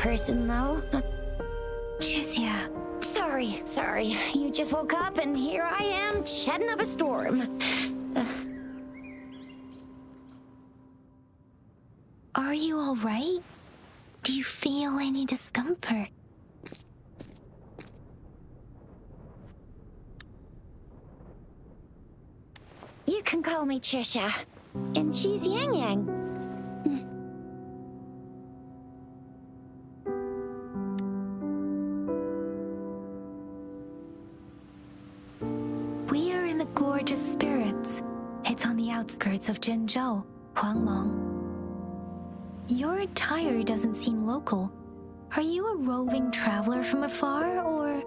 person, though. Jusia. Sorry, sorry. You just woke up and here I am, chatting up a storm. Are you alright? Do you feel any discomfort? You can call me Chixia. And she's Yang Yang. Outskirts of Jinzhou, Huanglong. Your attire doesn't seem local. Are you a roving traveler from afar, or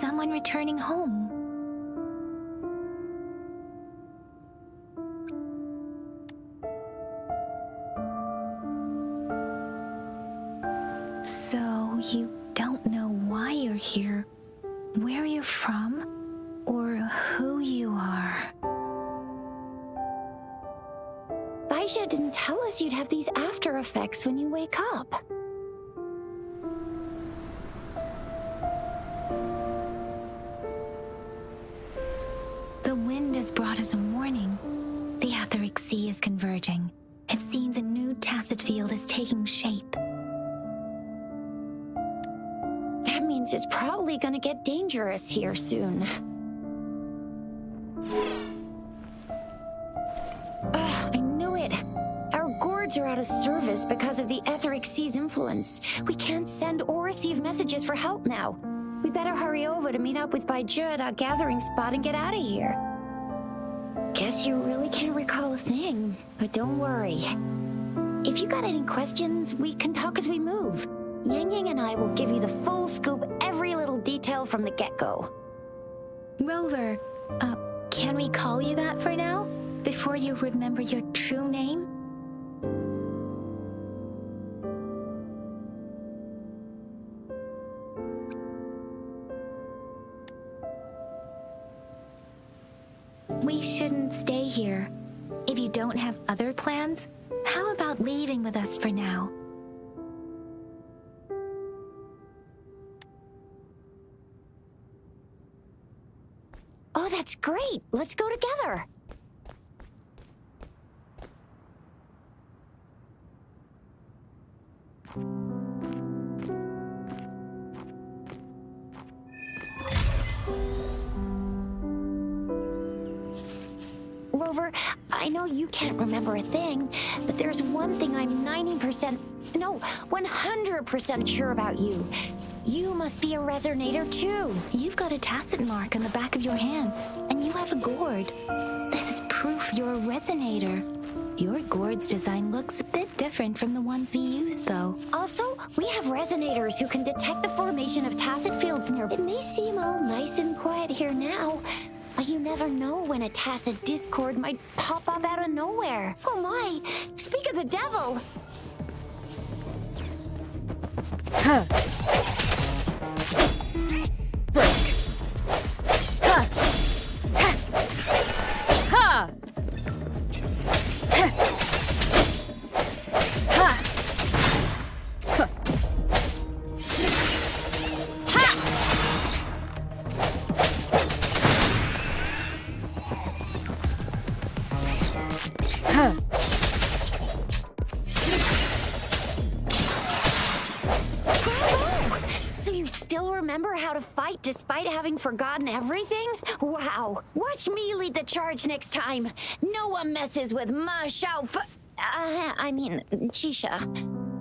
someone returning home? Didn't tell us you'd have these after effects when you wake up. The wind has brought us a warning. The Aetheric Sea is converging. It seems a new tacet field is taking shape. That means it's probably gonna get dangerous here soon. Are out of service because of the Etheric Sea's influence. We can't send or receive messages for help now. We better hurry over to meet up with Baizhi at our gathering spot and get out of here. Guess you really can't recall a thing, but don't worry. If you got any questions, we can talk as we move. Yang Yang and I will give you the full scoop, every little detail from the get-go. Rover, uh, can we call you that for now? Before you remember your true name? We shouldn't stay here. If you don't have other plans, how about leaving with us for now? Oh, that's great! Let's go together! I know you can't remember a thing, but there's one thing I'm 90%, no, 100% sure about you. You must be a resonator too. You've got a tacet mark on the back of your hand, and you have a gourd. This is proof you're a resonator. Your gourd's design looks a bit different from the ones we use, though. Also, we have resonators who can detect the formation of tacet fields near. It may seem all nice and quiet here now, you never know when a tacet discord might pop up out of nowhere. Oh my! Speak of the devil! Huh. Watch me lead the charge next time. No one messes with Ma F- uh, I mean, Chixia.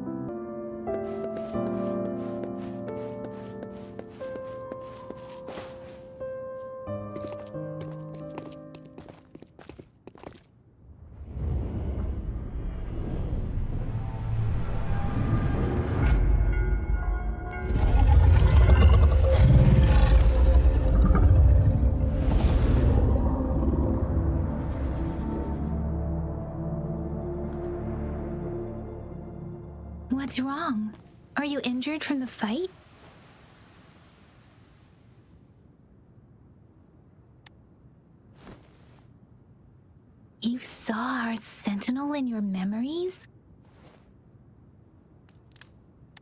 What's wrong? Are you injured from the fight? You saw our sentinel in your memories?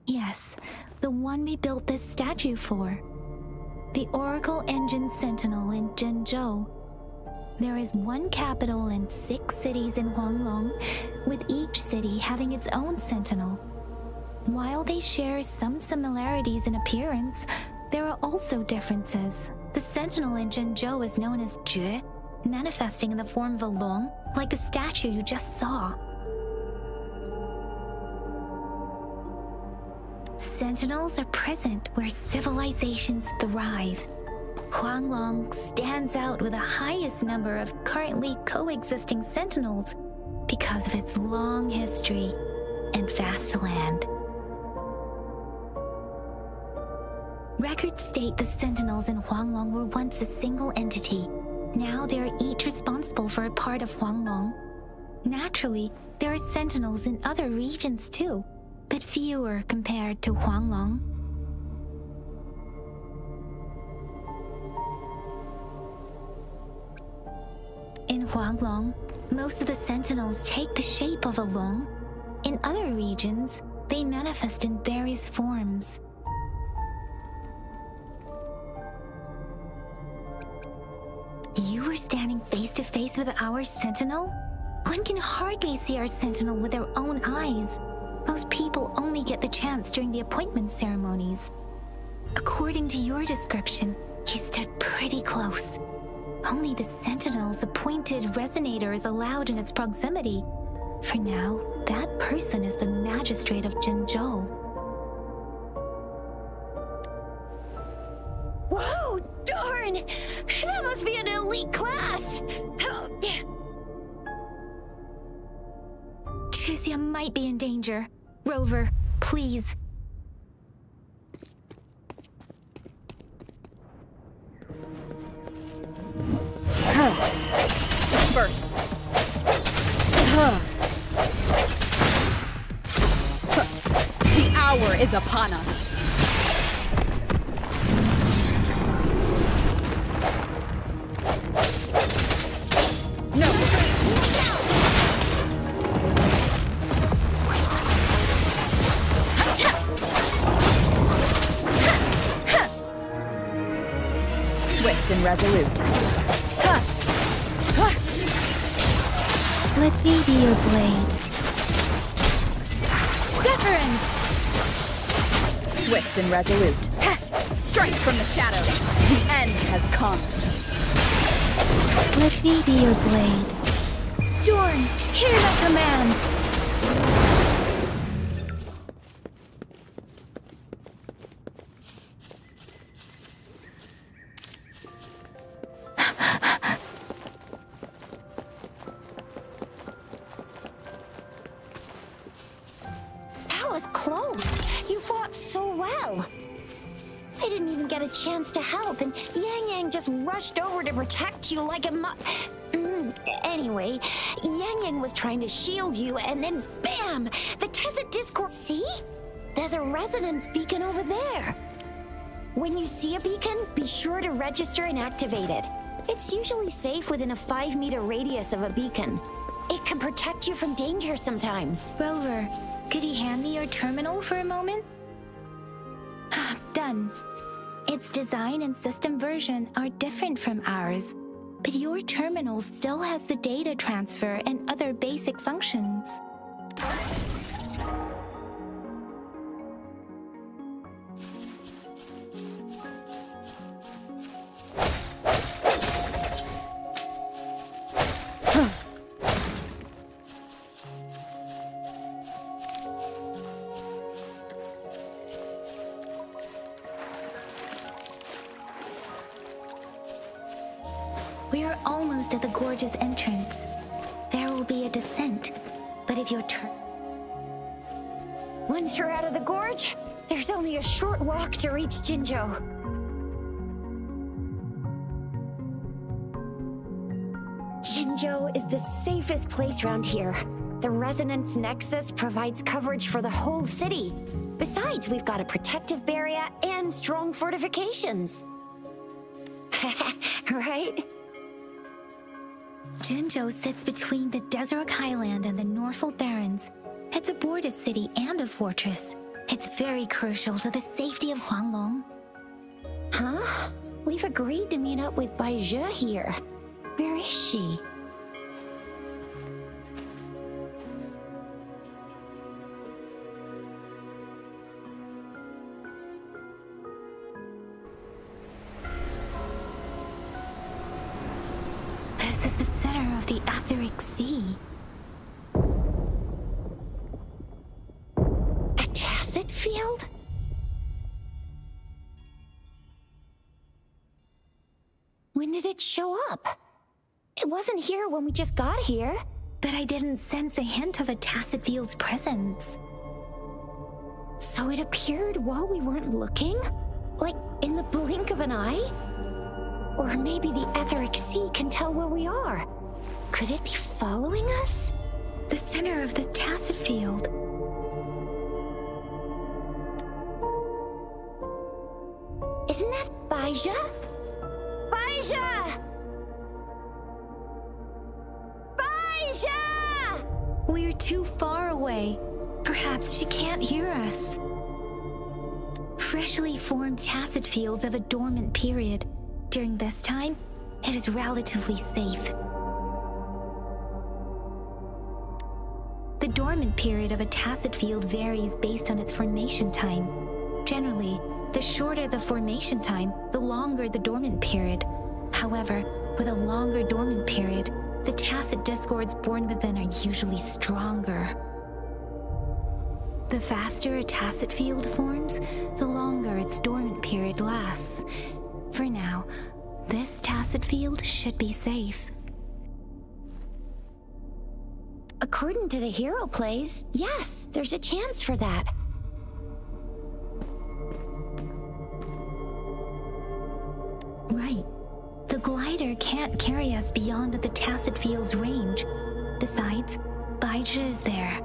Yes, the one we built this statue for. The Oracle Engine Sentinel in Jinzhou. There is one capital and six cities in Huanglong, with each city having its own sentinel. While they share some similarities in appearance, there are also differences. The sentinel in Jinzhou is known as Jue, manifesting in the form of a loong, like the statue you just saw. Sentinels are present where civilizations thrive. Huanglong stands out with the highest number of currently coexisting sentinels because of its long history and vast land. Records state the sentinels in Huanglong were once a single entity. Now they are each responsible for a part of Huanglong. Naturally, there are sentinels in other regions too, but fewer compared to Huanglong. In Huanglong, most of the sentinels take the shape of a loong. In other regions, they manifest in various forms. You were standing face to face with our sentinel? One can hardly see our sentinel with their own eyes. Most people only get the chance during the appointment ceremonies. According to your description, you stood pretty close. Only the Sentinel's appointed resonator is allowed in its proximity. For now, that person is the magistrate of Jinzhou. Whoa, That must be an elite class! Oh, Chixia might be in danger. Rover, please. Disperse. The hour is upon us. Resolute. Huh. Huh. Let me be your blade. Deference! Swift and resolute. Ha! Strike from the shadows. The end has come. Let me be your blade. Storm, hear my command! Get a chance to help, and Yang Yang just rushed over to protect you like a Mm, Anyway, Yang Yang was trying to shield you, and then BAM! The Tacet Discord. See? There's a resonance beacon over there. When you see a beacon, be sure to register and activate it. It's usually safe within a 5 meter radius of a beacon. It can protect you from danger sometimes. Rover, could you hand me your terminal for a moment? Done. Its design and system version are different from ours, but your terminal still has the data transfer and other basic functions. Jinzhou. Jinzhou is the safest place around here. The Resonance Nexus provides coverage for the whole city. Besides, we've got a protective barrier and strong fortifications. right? Jinzhou sits between the Desorock Highland and the Norfall Barrens. It's a border city and a fortress. It's very crucial to the safety of Huanglong. Huh? We've agreed to meet up with Baizhi here. Where is she? When did it show up? It wasn't here when we just got here. But I didn't sense a hint of a tacet field's presence. So it appeared while we weren't looking? Like in the blink of an eye? Or maybe the Etheric Sea can tell where we are. Could it be following us? The center of the tacet field. Isn't that Baizhi? Baizhi! Baizhi! We're too far away. Perhaps she can't hear us. Freshly formed tacet fields have a dormant period. During this time, it is relatively safe. The dormant period of a tacet field varies based on its formation time. Generally, the shorter the formation time, the longer the dormant period. However, with a longer dormant period, the tacet discords born within are usually stronger. The faster a tacet field forms, the longer its dormant period lasts. For now, this tacet field should be safe. According to the hero plays, yes, there's a chance for that. Right. The glider can't carry us beyond the tacet field's range. Besides, Baizhi is there.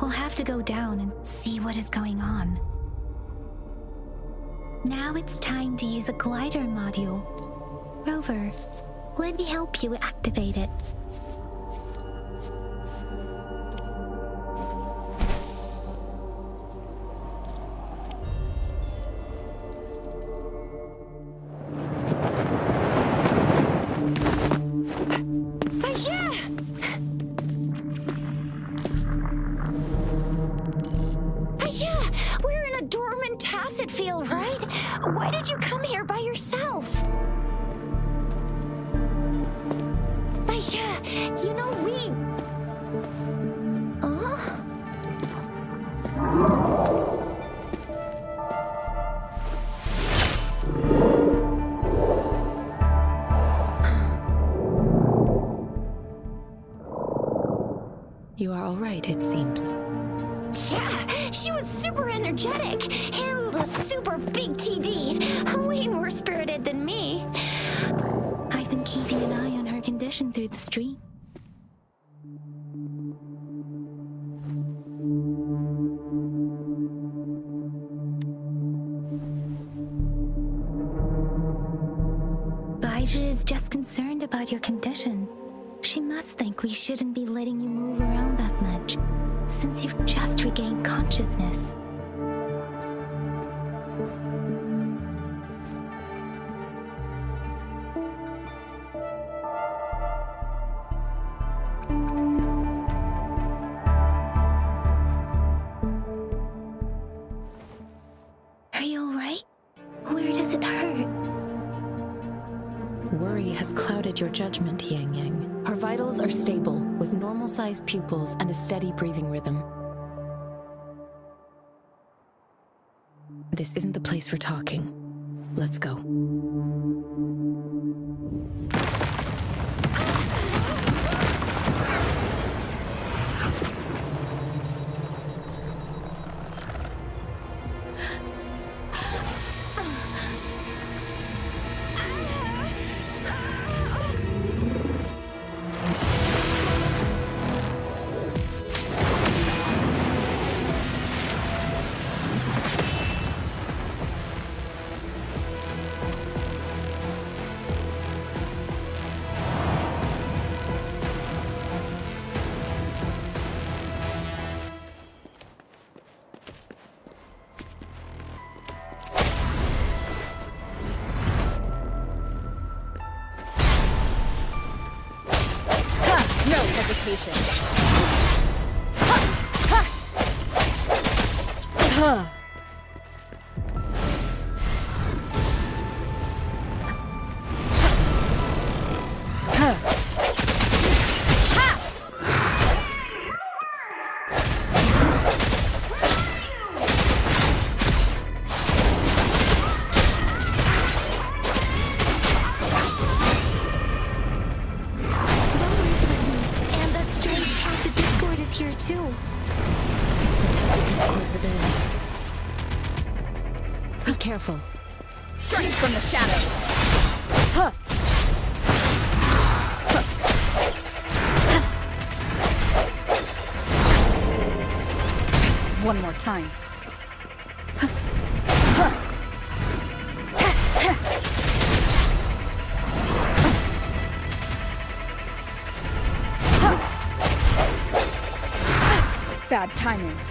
We'll have to go down and see what is going on. Now it's time to use the glider module. Rover, let me help you activate it. About your condition. She must think we shouldn't be letting you move around that much, since you've just regained consciousness. Are you alright? Where does it hurt? Worry has clouded your judgment, Yang Yang. Her vitals are stable, with normal sized pupils and a steady breathing rhythm. This isn't the place for talking. Let's go. Time. Bad timing.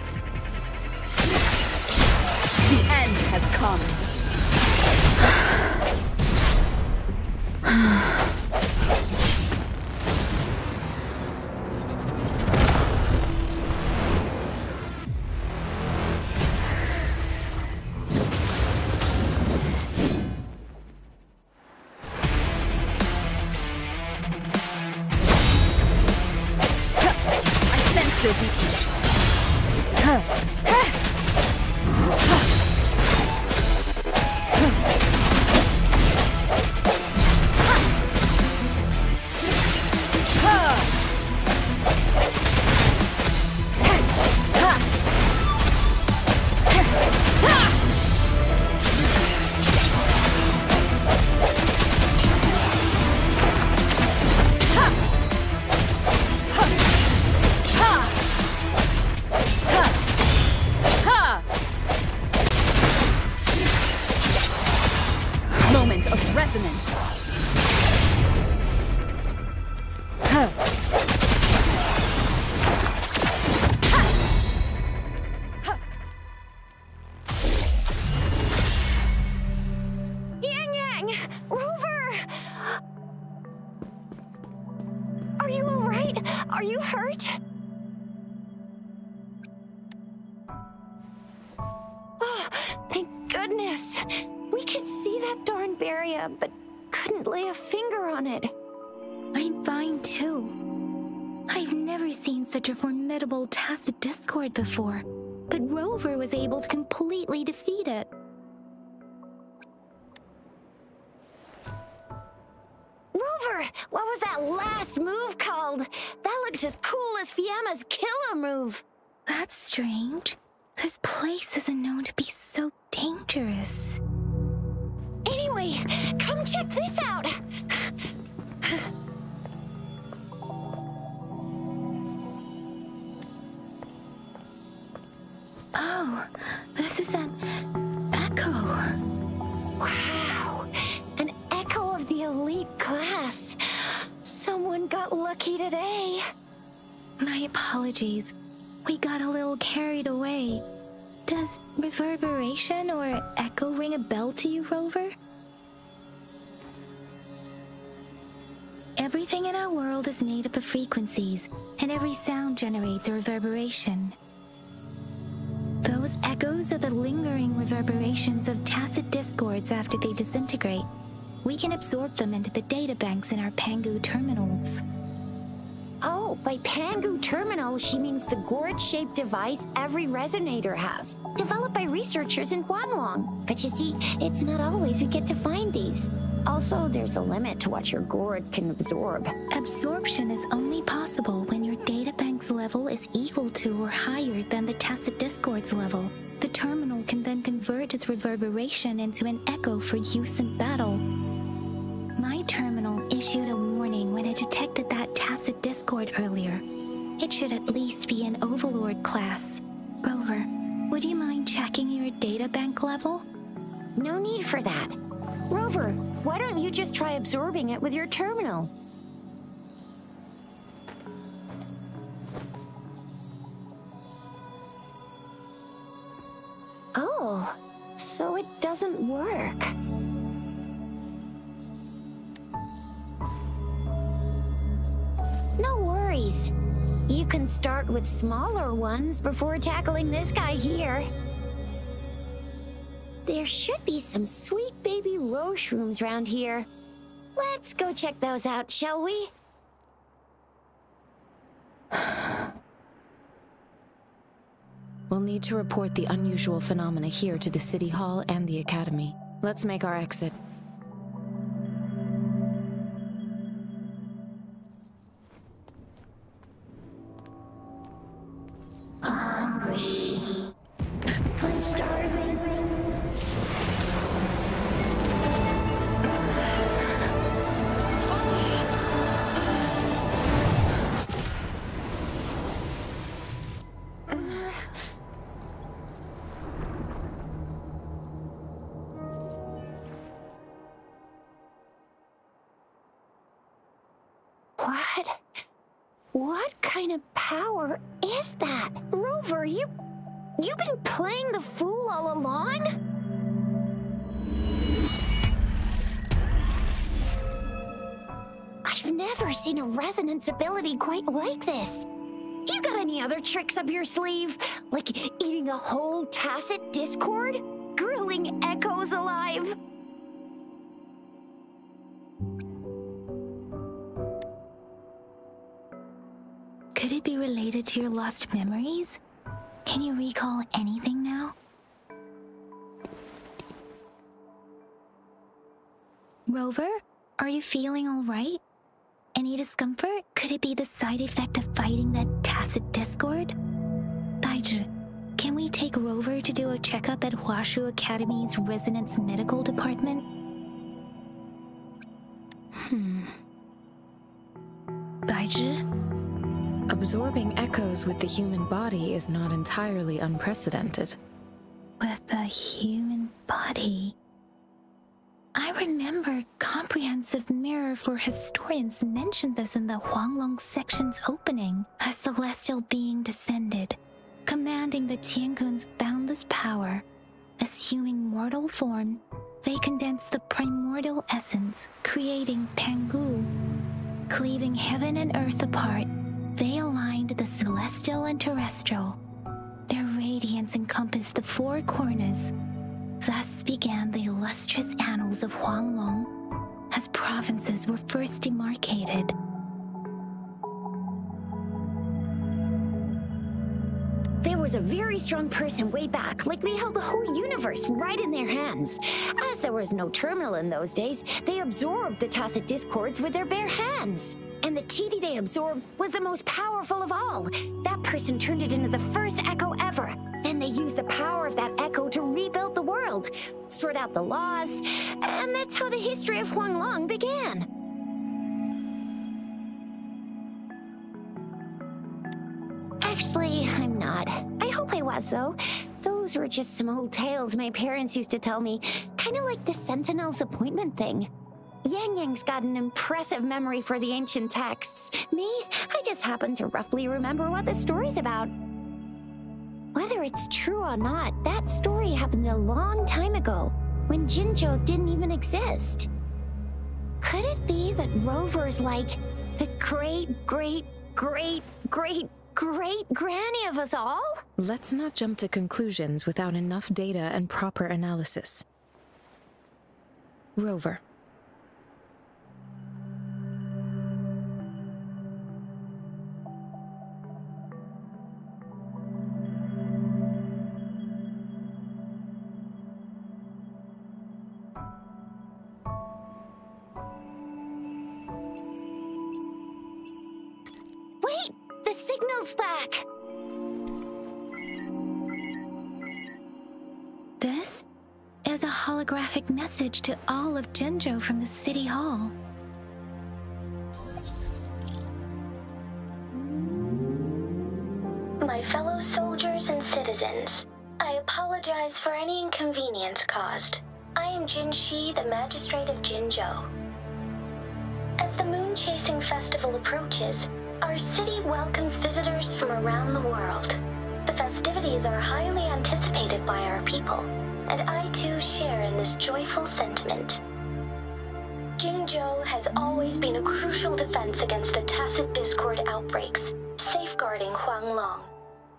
Strange. This place isn't known to be so dangerous. Anyway, come check this out. Oh, this is an echo. Wow, an echo of the elite class. Someone got lucky today. My apologies. We got a little carried away. Does reverberation or echo ring a bell to you, Rover? Everything in our world is made up of frequencies, and every sound generates a reverberation. Those echoes are the lingering reverberations of tacet discords after they disintegrate. We can absorb them into the data banks in our Pangu terminals. Oh, by Pangu Terminal, she means the gourd-shaped device every resonator has, developed by researchers in Huanglong. But you see, it's not always we get to find these. Also, there's a limit to what your gourd can absorb. Absorption is only possible when your databank's level is equal to or higher than the tacet discord's level. The terminal can then convert its reverberation into an echo for use in battle. My terminal issued a warning when it detected that tacet discord earlier. It should at least be an Overlord class. Rover, would you mind checking your databank level? No need for that. Rover, why don't you just try absorbing it with your terminal? Oh, so it doesn't work. Start with smaller ones before tackling this guy here. There should be some sweet baby Roseshrooms around here. Let's go check those out, shall we? We'll need to report the unusual phenomena here to the City Hall and the Academy. Let's make our exit. A ability quite like this. You got any other tricks up your sleeve? Like eating a whole tacet discord? Grilling echoes alive? Could it be related to your lost memories? Can you recall anything now? Rover, are you feeling alright? Any discomfort? Could it be the side effect of fighting that tacet discord? Baizhi, can we take Rover to do a checkup at Huaxu Academy's Resonance Medical Department? Hmm. Baizhi? Absorbing echoes with the human body is not entirely unprecedented. with the human body. I remember Comprehensive Mirror for Historians mentioned this in the Huanglong section's opening. A celestial being descended, commanding the Tiankun's boundless power. Assuming mortal form, they condensed the primordial essence, creating Pangu. Cleaving heaven and earth apart, they aligned the celestial and terrestrial. Their radiance encompassed the four corners. Thus began the illustrious annals of Huanglong, as provinces were first demarcated. There was a very strong person way back, like they held the whole universe right in their hands. As there was no terminal in those days, they absorbed the tacet discords with their bare hands. And the TD they absorbed was the most powerful of all. That person turned it into the first echo ever. Then they used the power of that echo to rebuild world, sort out the laws, and that's how the history of Huanglong began. Actually, I'm not. I hope I was, though. Those were just some old tales my parents used to tell me, kind of like the Sentinel's appointment thing. Yang Yang's got an impressive memory for the ancient texts. Me, I just happen to roughly remember what the story's about. Whether it's true or not, that story happened a long time ago, when Jinzhou didn't even exist. Could it be that Rover's like the great, great, great, great, great granny of us all? Let's not jump to conclusions without enough data and proper analysis. Rover. Message to all of Jinzhou from the City Hall. My fellow soldiers and citizens, I apologize for any inconvenience caused. I am Jinhsi, the Magistrate of Jinzhou. As the Moon Chasing Festival approaches, our city welcomes visitors from around the world. The festivities are highly anticipated by our people, and I too share in this joyful sentiment. Jinzhou has always been a crucial defense against the tacet discord outbreaks, safeguarding Huanglong.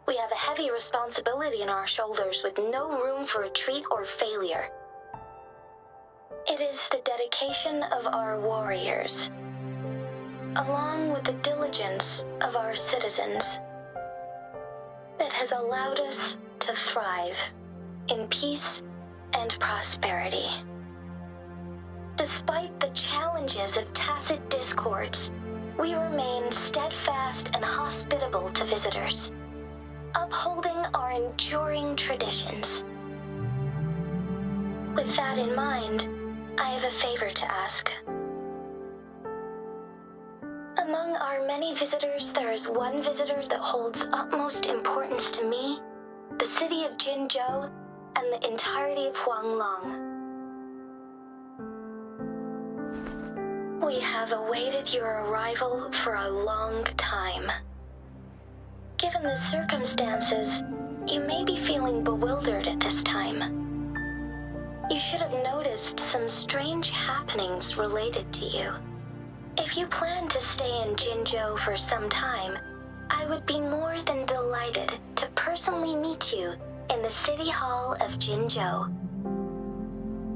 We have a heavy responsibility in our shoulders with no room for retreat or failure. It is the dedication of our warriors, along with the diligence of our citizens, that has allowed us to thrive in peace and prosperity. Despite the challenges of tacet discords, we remain steadfast and hospitable to visitors, upholding our enduring traditions. With that in mind, I have a favor to ask. Among our many visitors, there is one visitor that holds utmost importance to me, the city of Jinzhou, and the entirety of Huanglong. We have awaited your arrival for a long time. Given the circumstances, you may be feeling bewildered at this time. You should have noticed some strange happenings related to you. If you plan to stay in Jinzhou for some time, I would be more than delighted to personally meet you in the City Hall of Jinzhou.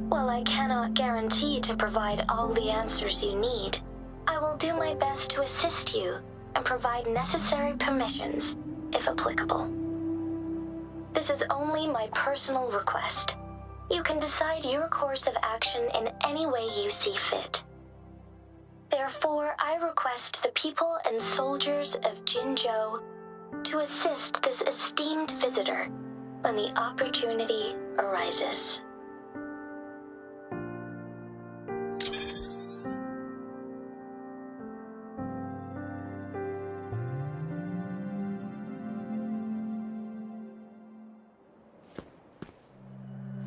While I cannot guarantee to provide all the answers you need, I will do my best to assist you and provide necessary permissions, if applicable. This is only my personal request. You can decide your course of action in any way you see fit. Therefore, I request the people and soldiers of Jinzhou to assist this esteemed visitor when the opportunity arises.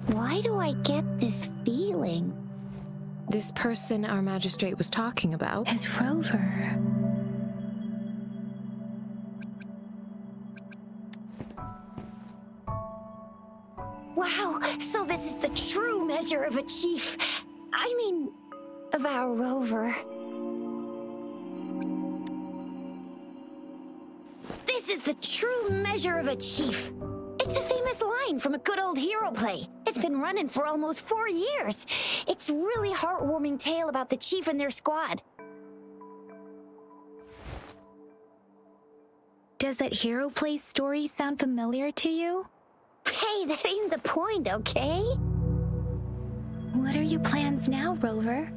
Why do I get this feeling? This person our magistrate was talking about. Is Rover. Wow, so this is the true measure of a chief. I mean, of our rover. This is the true measure of a chief. It's a famous line from a good old hero play. It's been running for almost four years. It's really heartwarming tale about the chief and their squad. Does that hero play story sound familiar to you? Hey, that ain't the point, okay? What are your plans now, Rover?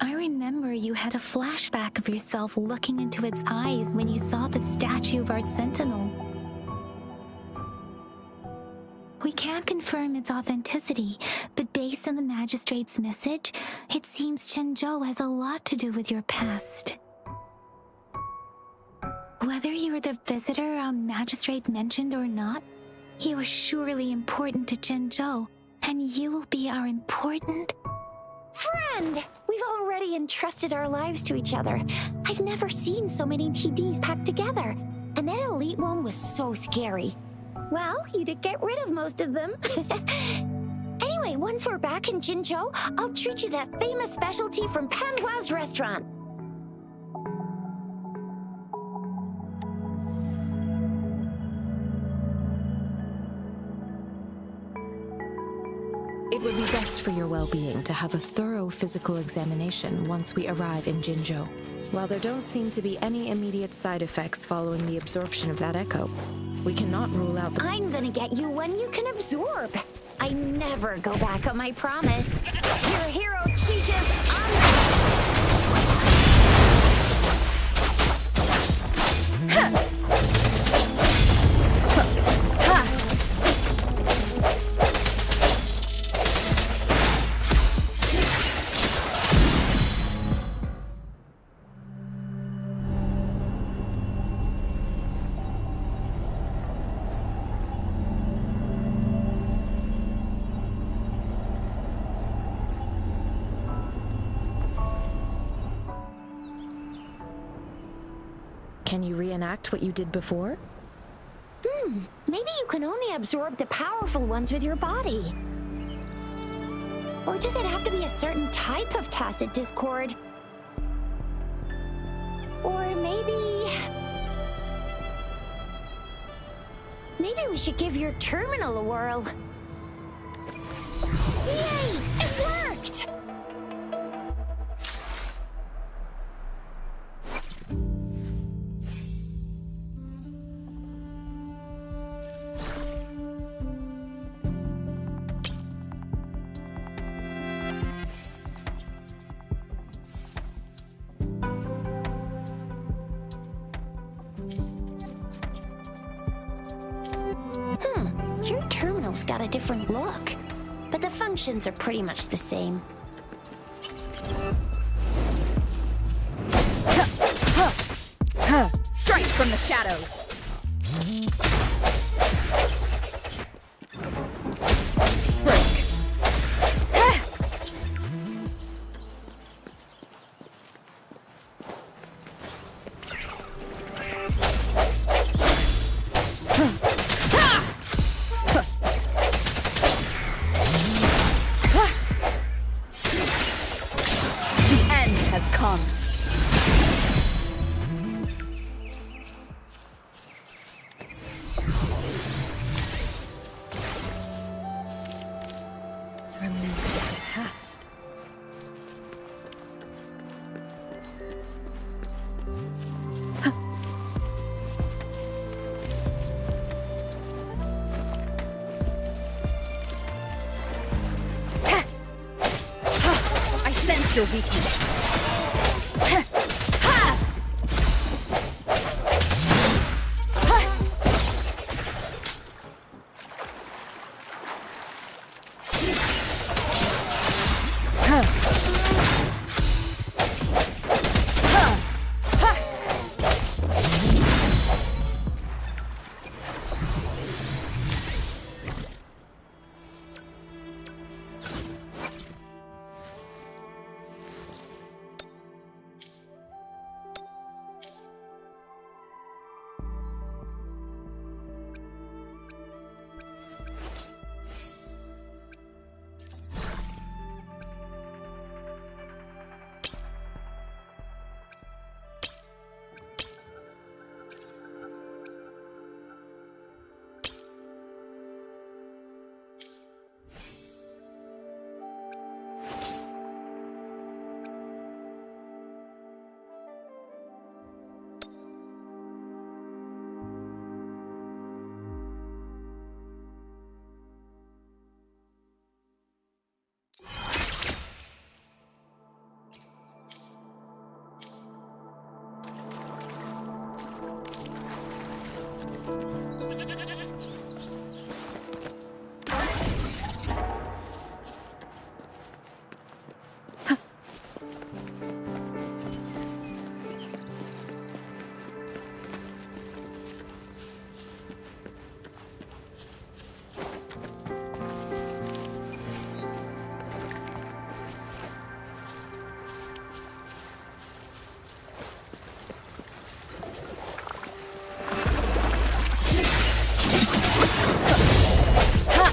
I remember you had a flashback of yourself looking into its eyes when you saw the statue of our sentinel. We can't confirm its authenticity, but based on the magistrate's message, it seems Jinzhou has a lot to do with your past. Whether you were the visitor our magistrate mentioned or not, you are surely important to Jinzhou, and you will be our important Friend! We've already entrusted our lives to each other. I've never seen so many TDs packed together. And that elite one was so scary. Well, you did get rid of most of them. anyway, once we're back in Jinzhou, I'll treat you that famous specialty from Panhua's restaurant. Best for your well-being to have a thorough physical examination once we arrive in Jinzhou. While there don't seem to be any immediate side effects following the absorption of that echo, we cannot rule out the- I'm gonna get you one you can absorb. I never go back on my promise. Your hero Chixia's on Can you what you did before? Hmm, Maybe you can only absorb the powerful ones with your body. Or does it have to be a certain type of Tacet Discord? Or maybe... Maybe we should give your terminal a whirl. Yay! It worked! Functions are pretty much the same. Strike from the shadows. Come.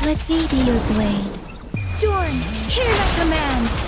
Let me be your blade. Storm, hear my command!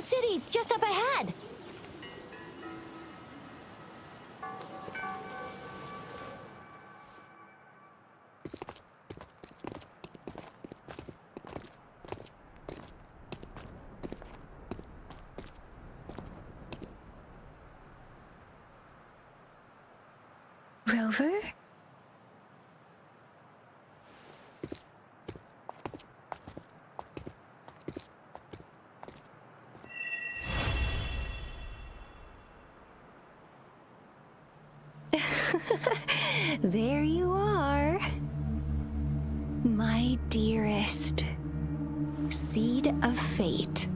City's just up ahead! There you are. My dearest. Seed of Fate.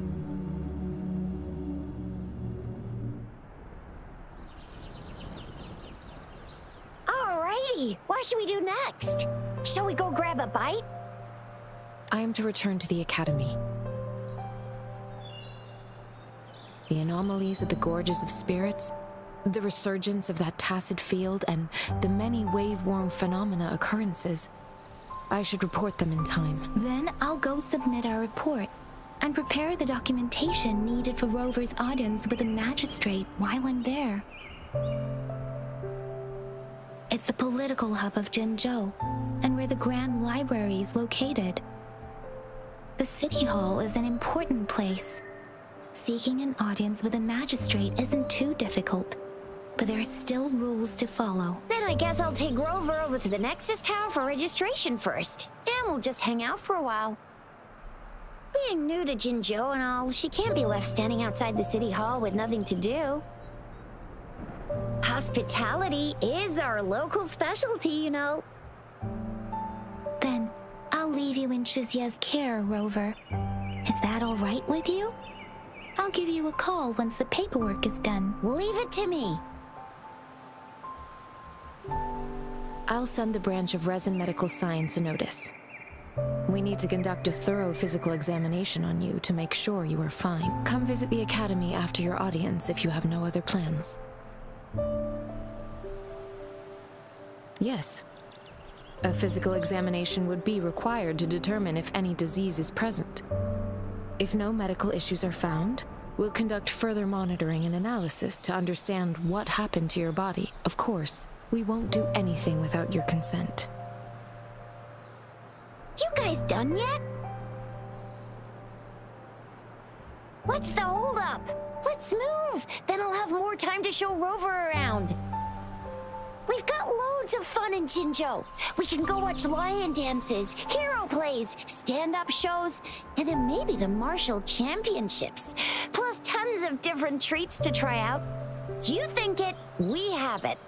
Alrighty, what should we do next? Shall we go grab a bite? I am to return to the Academy. The anomalies of the Gorges of Spirits, the resurgence of that Tacet Field, and the many wave-worn phenomena occurrences. I should report them in time. Then I'll go submit our report and prepare the documentation needed for Rover's audience with the magistrate while I'm there. It's the political hub of Jinzhou, and where the Grand Library is located. The City Hall is an important place. Seeking an audience with a magistrate isn't too difficult, but there are still rules to follow. Then I guess I'll take Rover over to the Nexus Tower for registration first. And we'll just hang out for a while. Being new to Jinzhou and all, she can't be left standing outside the City Hall with nothing to do. Hospitality is our local specialty, you know. Then I'll leave you in Chixia's care, Rover. Is that all right with you? I'll give you a call once the paperwork is done. Leave it to me. I'll send the branch of Resin Medical Science a notice. We need to conduct a thorough physical examination on you to make sure you are fine. Come visit the Academy after your audience if you have no other plans. Yes. A physical examination would be required to determine if any disease is present. If no medical issues are found, we'll conduct further monitoring and analysis to understand what happened to your body. Of course, we won't do anything without your consent. You guys done yet? What's the holdup? Let's move! Then I'll have more time to show Rover around. We've got loads of fun in Jinzhou. We can go watch lion dances, hero plays, stand-up shows, and then maybe the martial championships. Plus tons of different treats to try out. You think it, we have it.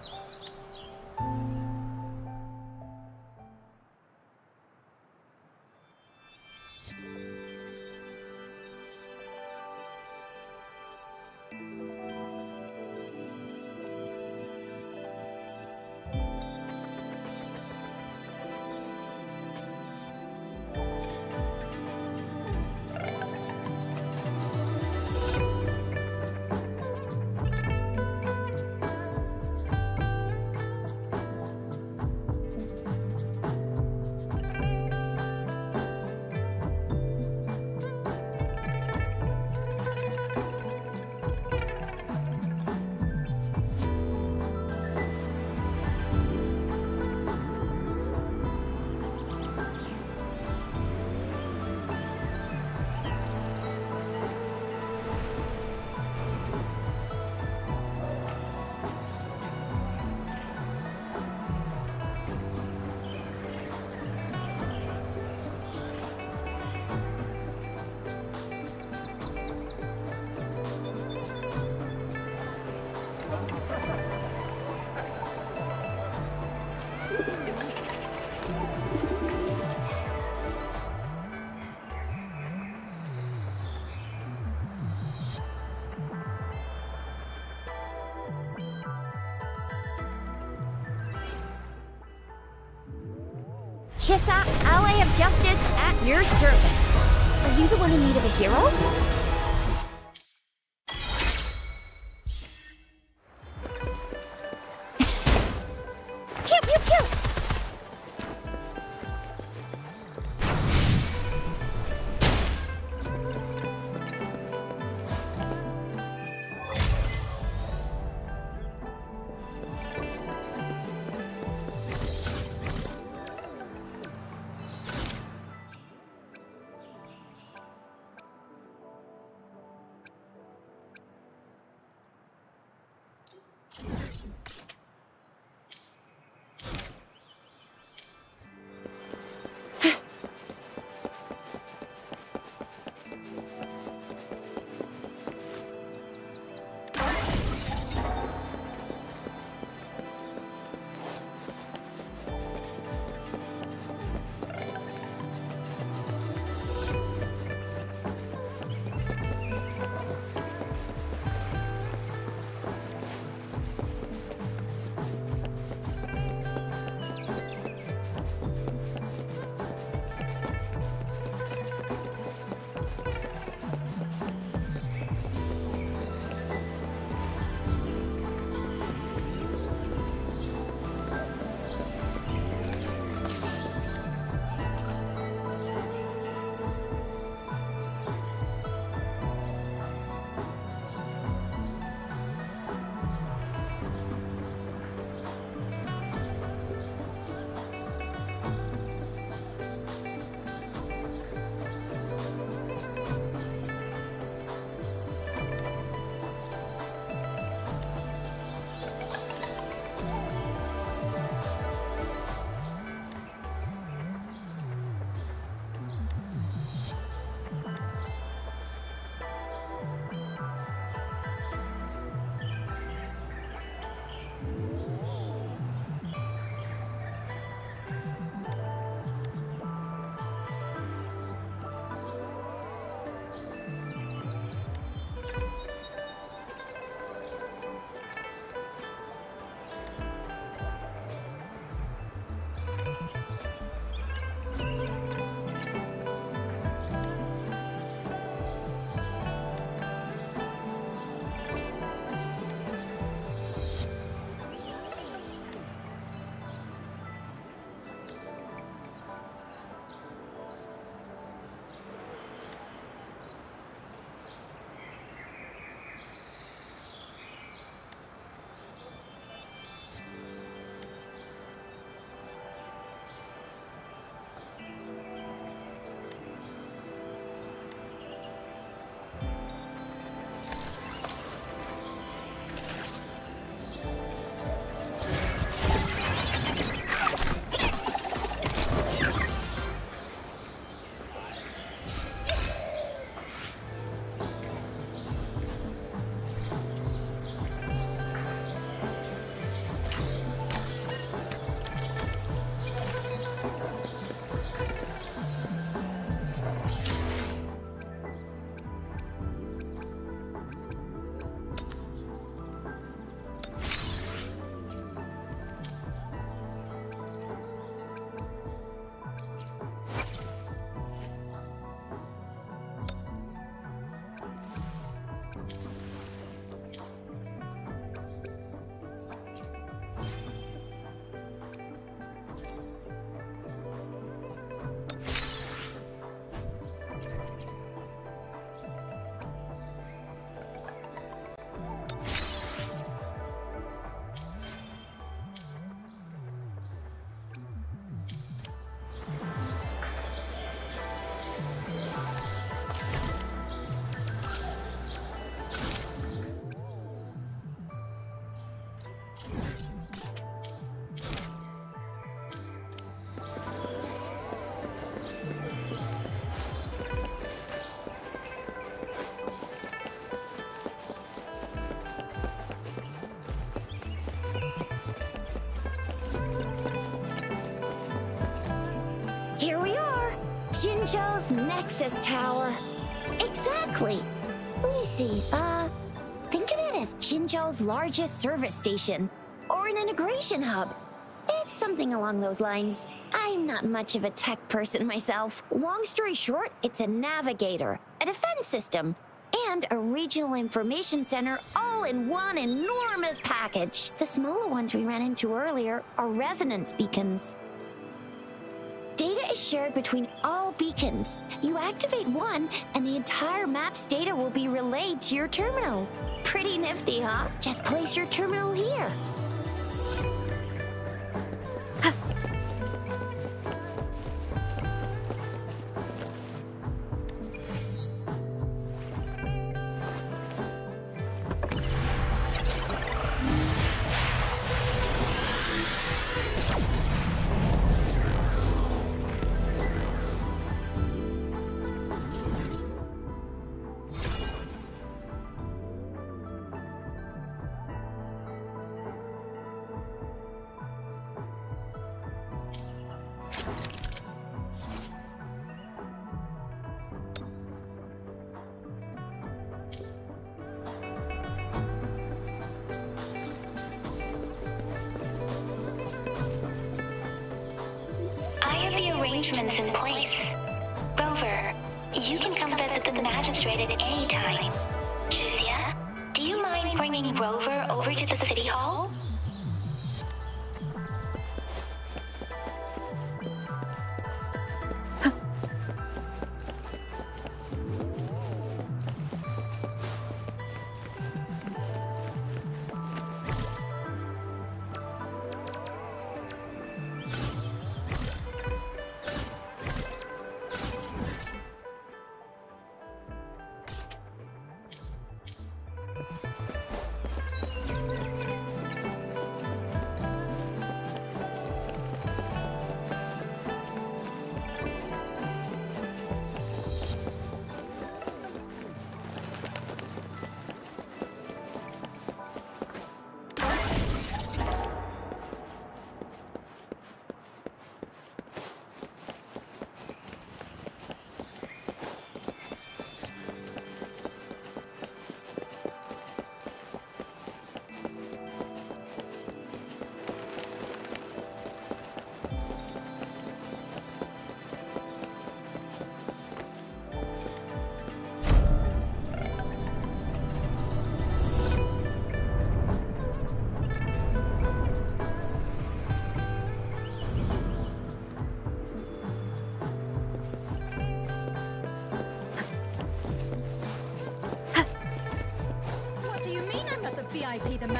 Your service. Are you the one in need of a hero? Jinzhou's Nexus Tower. Exactly. Let me see. Uh, think of it as Jinzhou's largest service station, or an integration hub. It's something along those lines. I'm not much of a tech person myself. Long story short, it's a navigator, a defense system, and a regional information center all in one enormous package. The smaller ones we ran into earlier are resonance beacons. Is shared between all beacons. You activate one, and the entire map's data will be relayed to your terminal. Pretty nifty, huh? Just place your terminal here.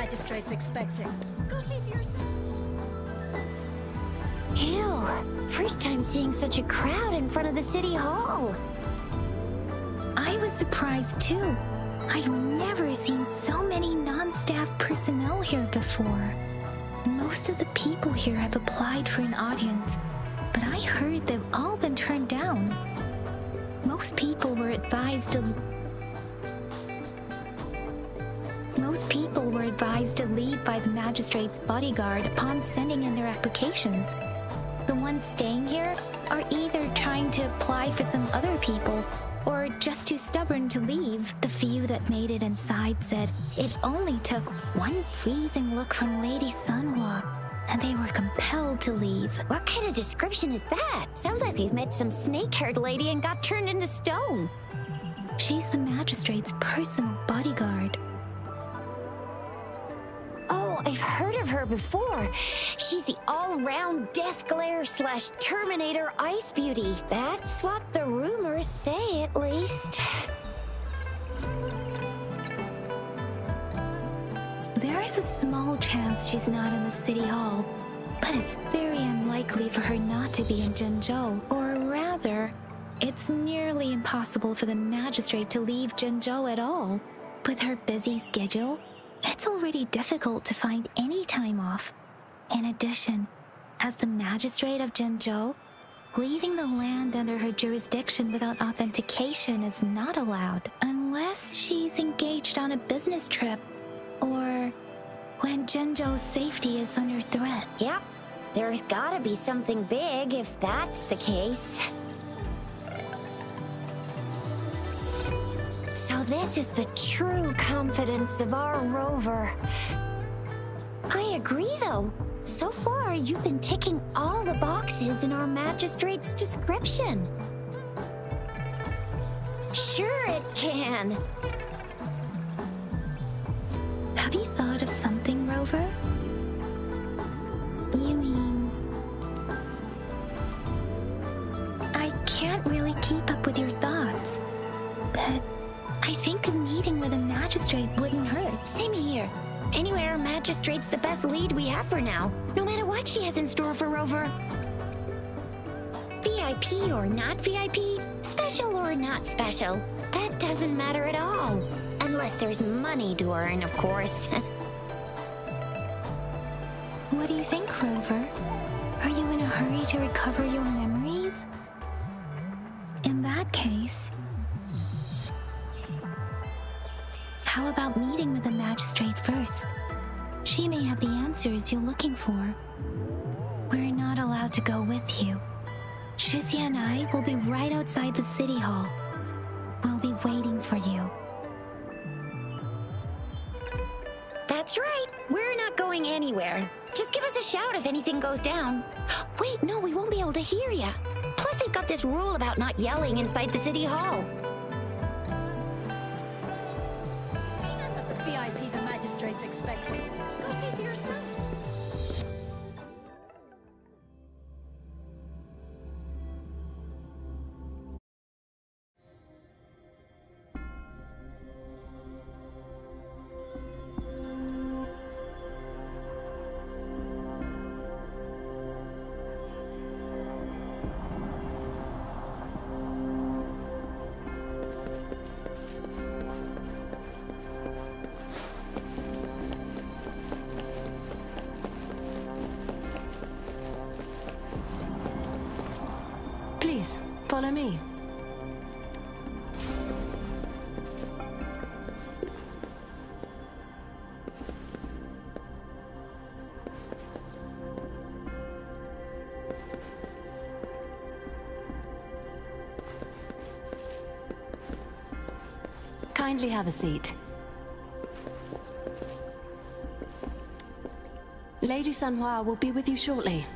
Magistrate's expecting? Go see for yourself. Ew, first time seeing such a crowd in front of the city hall. I was surprised too. I've never seen so many non-staff personnel here before. Most of the people here have applied for an audience, but I heard they've all been turned down. Most people were advised to advised to leave by the magistrate's bodyguard upon sending in their applications. The ones staying here are either trying to apply for some other people or just too stubborn to leave. The few that made it inside said it only took one freezing look from Lady Sanhua, and they were compelled to leave. What kind of description is that? Sounds like they've met some snake-haired lady and got turned into stone. She's the magistrate's personal bodyguard. I've heard of her before. She's the all-round Death Glare slash Terminator Ice Beauty. That's what the rumors say, at least. There is a small chance she's not in the city hall, but it's very unlikely for her not to be in Jinzhou. Or rather, it's nearly impossible for the magistrate to leave Jinzhou at all. With her busy schedule, it's already difficult to find any time off. In addition, as the magistrate of Jinzhou, leaving the land under her jurisdiction without authentication is not allowed unless she's engaged on a business trip or when Jinzhou's safety is under threat. Yep, there's gotta be something big if that's the case. So this is the true confidence of our rover. I agree, though. So far, you've been ticking all the boxes in our magistrate's description. Sure it can. Have you thought of something, Rover? Magistrate wouldn't hurt. Same here. Anyway, magistrate's the best lead we have for now, no matter what she has in store for Rover. VIP or not VIP, special or not special, that doesn't matter at all. Unless there's money to earn, of course. What do you think, Rover? Are you in a hurry to recover your memories? How about meeting with the magistrate first? She may have the answers you're looking for. We're not allowed to go with you. Chixia and I will be right outside the city hall. We'll be waiting for you. That's right. We're not going anywhere. Just give us a shout if anything goes down. Wait, no, we won't be able to hear ya. Plus, they've got this rule about not yelling inside the city hall. Magistrate's expecting. Kindly have a seat. Lady Sanhua will be with you shortly.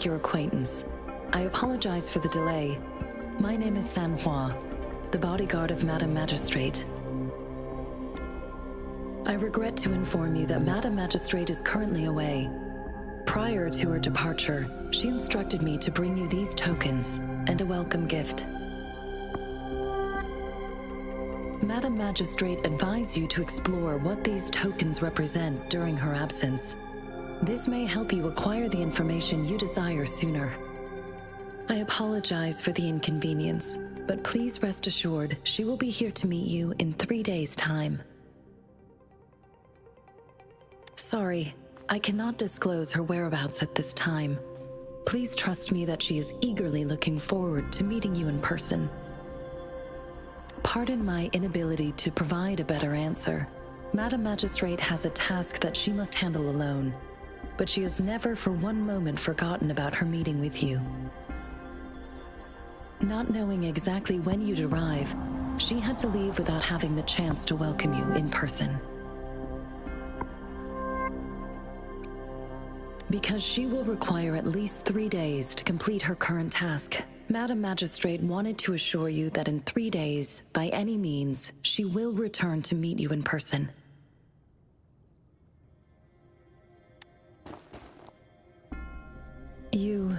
Make your acquaintance. I apologize for the delay. My name is Sanhua, the bodyguard of Madam Magistrate. I regret to inform you that Madam Magistrate is currently away. Prior to her departure, she instructed me to bring you these tokens and a welcome gift. Madam Magistrate advised you to explore what these tokens represent during her absence. This may help you acquire the information you desire sooner. I apologize for the inconvenience, but please rest assured she will be here to meet you in three days' time. Sorry, I cannot disclose her whereabouts at this time. Please trust me that she is eagerly looking forward to meeting you in person. Pardon my inability to provide a better answer. Madam Magistrate has a task that she must handle alone, but she has never for one moment forgotten about her meeting with you. Not knowing exactly when you'd arrive, she had to leave without having the chance to welcome you in person. Because she will require at least three days to complete her current task, Madam Magistrate wanted to assure you that in three days, by any means, she will return to meet you in person. You.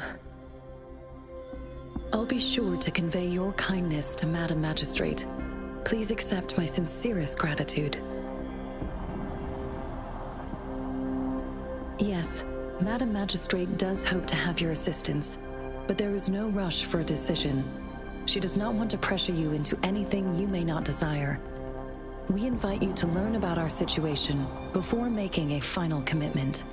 I'll be sure to convey your kindness to Madam Magistrate. Please accept my sincerest gratitude. Yes, Madam Magistrate does hope to have your assistance, but there is no rush for a decision. She does not want to pressure you into anything you may not desire. We invite you to learn about our situation before making a final commitment.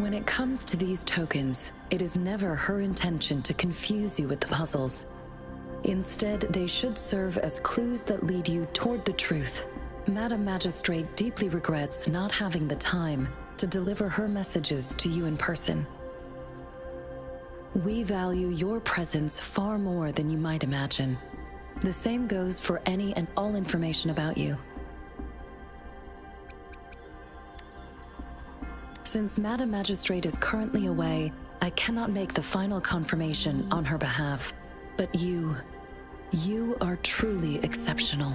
When it comes to these tokens, it is never her intention to confuse you with the puzzles. Instead, they should serve as clues that lead you toward the truth. Madam Magistrate deeply regrets not having the time to deliver her messages to you in person. We value your presence far more than you might imagine. The same goes for any and all information about you. Since Madam Magistrate is currently away, I cannot make the final confirmation on her behalf. But you, you are truly exceptional.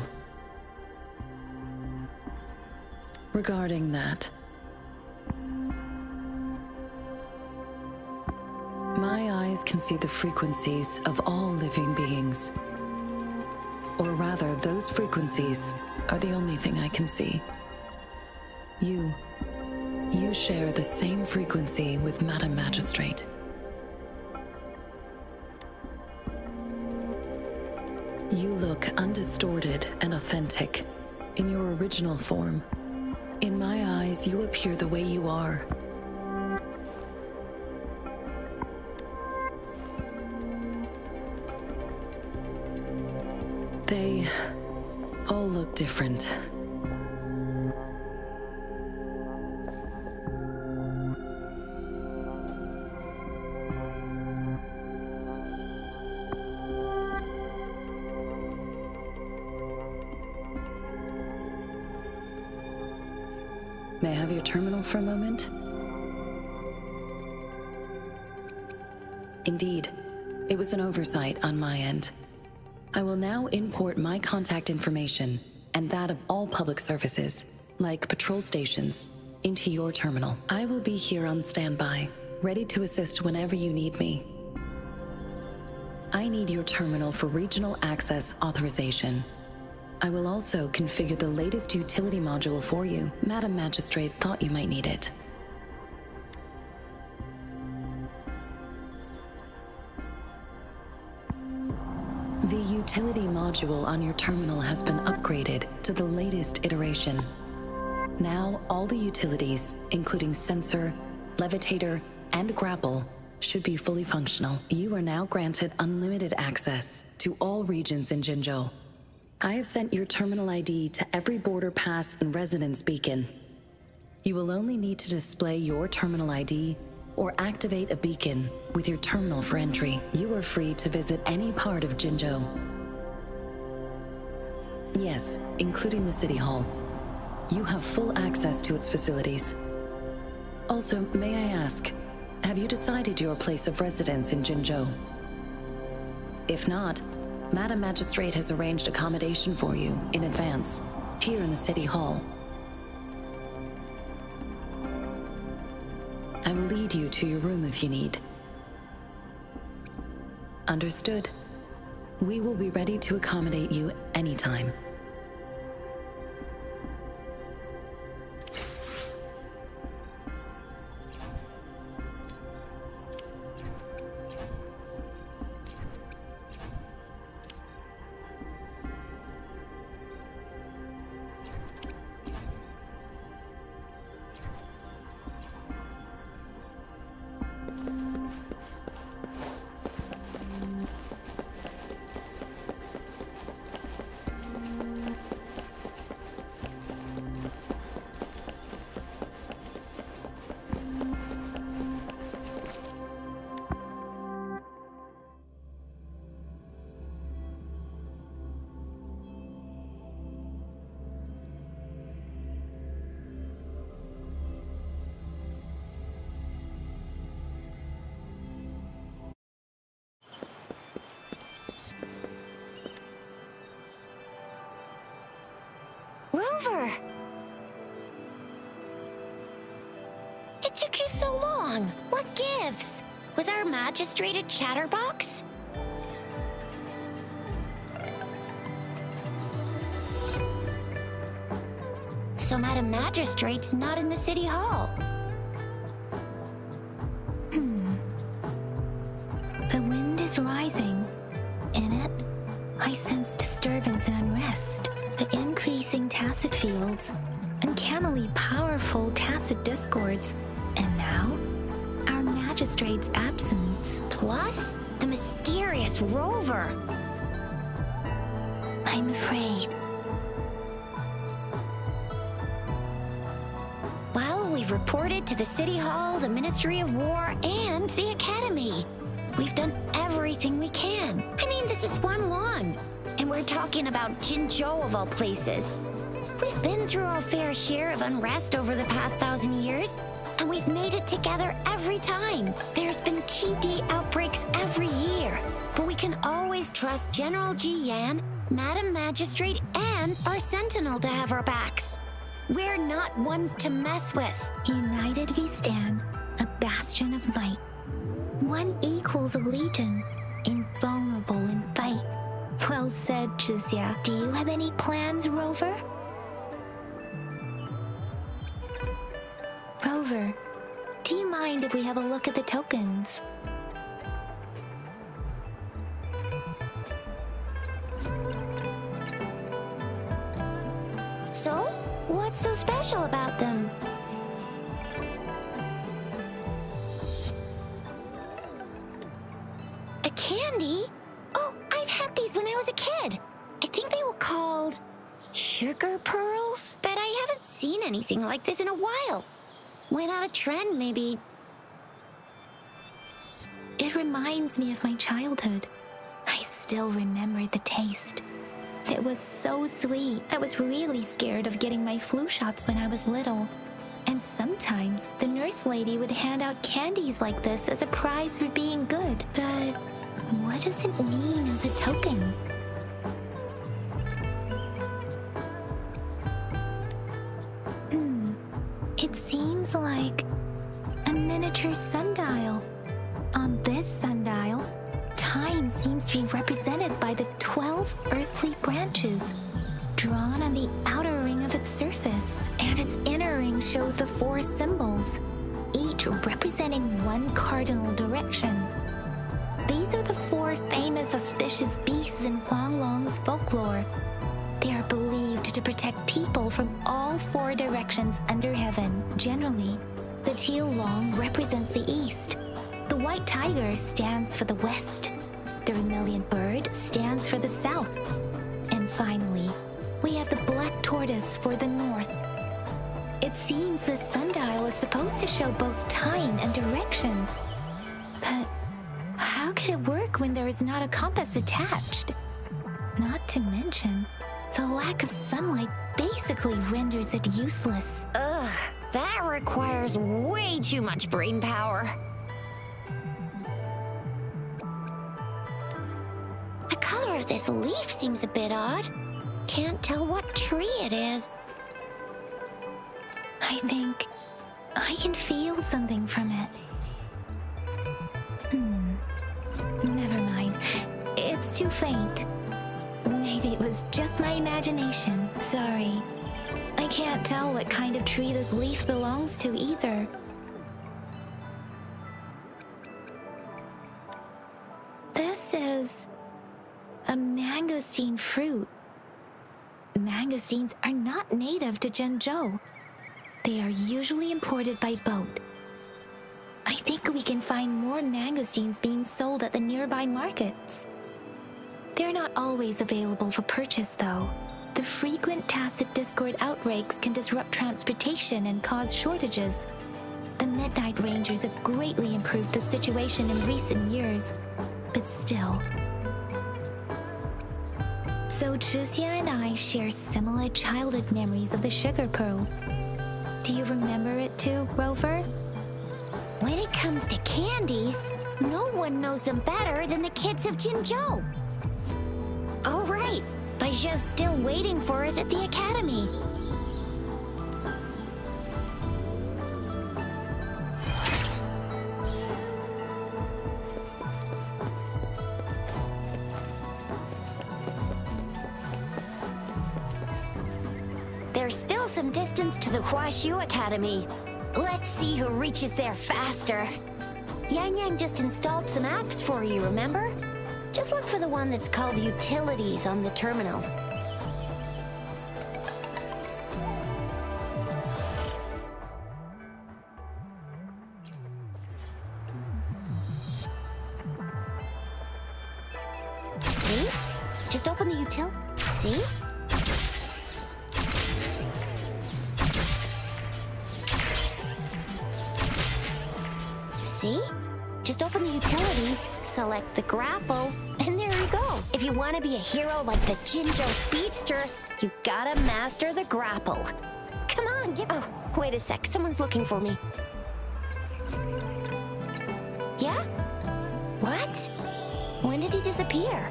Regarding that, my eyes can see the frequencies of all living beings. Or rather, those frequencies are the only thing I can see. You, you share the same frequency with Madam Magistrate. You look undistorted and authentic in your original form. In my eyes, you appear the way you are. They all look different. Have your terminal for a moment? Indeed, it was an oversight on my end. I will now import my contact information and that of all public services, like patrol stations, into your terminal. I will be here on standby, ready to assist whenever you need me. I need your terminal for regional access authorization. I will also configure the latest utility module for you. Madam Magistrate thought you might need it. The utility module on your terminal has been upgraded to the latest iteration. Now, all the utilities, including sensor, levitator, and grapple, should be fully functional. You are now granted unlimited access to all regions in Jinzhou. I have sent your terminal ID to every border pass and residence beacon. You will only need to display your terminal ID or activate a beacon with your terminal for entry. You are free to visit any part of Jinzhou. Yes, including the City Hall. You have full access to its facilities. Also, may I ask, have you decided your place of residence in Jinzhou? If not, Madam Magistrate has arranged accommodation for you in advance, here in the City Hall. I will lead you to your room if you need. Understood. We will be ready to accommodate you anytime. Places. We've been through our fair share of unrest over the past thousand years, and we've made it together every time. There's been TD outbreaks every year, but we can always trust General Jiyan, Madam Magistrate, and our Sentinel to have our backs. We're not ones to mess with. United we stand, a bastion of might. One equals the legion, invulnerable in fight. Well said, Chixia. Do you have any plans, Rover? Rover, do you mind if we have a look at the tokens? So, what's so special about them? A candy? When I was a kid. I think they were called sugar pearls, but I haven't seen anything like this in a while. Went out of trend, maybe. It reminds me of my childhood. I still remember the taste. It was so sweet. I was really scared of getting my flu shots when I was little. And sometimes the nurse lady would hand out candies like this as a prize for being good. But what does it mean as a token? Hmm. It seems like a miniature sundial. On this sundial, time seems to be represented by the 12 earthly branches drawn on the outer ring of its surface, and its inner ring shows the four symbols, each representing one cardinal direction. These are the four famous auspicious beasts in Huanglong's folklore. They are believed to protect people from all four directions under heaven. Generally, the teal loong represents the east. The white tiger stands for the west. The vermilion bird stands for the south. And finally, we have the black tortoise for the north. It seems the sundial is supposed to show both time and direction. But how could it work when there is not a compass attached? Not to mention, the lack of sunlight basically renders it useless. Ugh, that requires way too much brain power. The color of this leaf seems a bit odd. Can't tell what tree it is. I think I can feel something from it. Too faint. Maybe it was just my imagination. Sorry. I can't tell what kind of tree this leaf belongs to either. This is a mangosteen fruit. Mangosteens are not native to Jinzhou. They are usually imported by boat. I think we can find more mangosteens being sold at the nearby markets. Not always available for purchase, though. The frequent Tacet Discord outbreaks can disrupt transportation and cause shortages. The Midnight Rangers have greatly improved the situation in recent years, but still. So Chixia and I share similar childhood memories of the Sugar Pearl. Do you remember it too, Rover? When it comes to candies, no one knows them better than the kids of Jinzhou. Baizhi's still waiting for us at the academy. There's still some distance to the Huaxu Academy. Let's see who reaches there faster. Yang Yang just installed some apps for you, remember? Just look for the one that's called Utilities on the terminal. Like the Jinzhou Speedster, you gotta master the grapple. Come on. Oh, wait a sec. Someone's looking for me. Yeah? What? When did he disappear?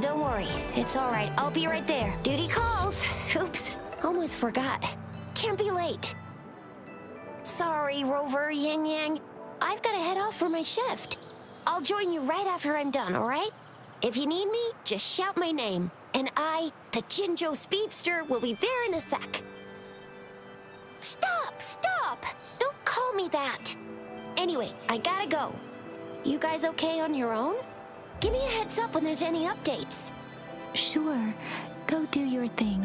Don't worry, it's all right. I'll be right there. Duty calls. Oops, almost forgot. Can't be late. Sorry, Rover, Yang Yang. I've got to head off for my shift. I'll join you right after I'm done, all right? If you need me, just shout my name. And I, the Jinzhou Speedster, will be there in a sec. Stop! Stop! Don't call me that! Anyway, I gotta go. You guys okay on your own? Give me a heads up when there's any updates. Sure, go do your thing.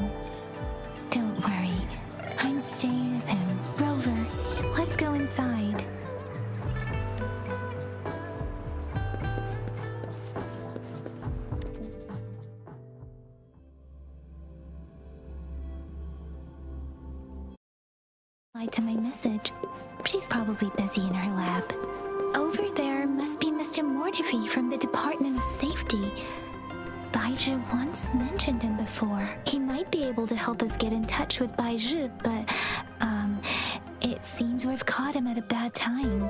Don't worry, I'm staying with him. Rover, let's go inside. To my message. She's probably busy in her lab. Over there must be Mr. Mortefi from the Department of Safety. Baizhi once mentioned him before. He might be able to help us get in touch with Baizhi, but, um, it seems we've caught him at a bad time.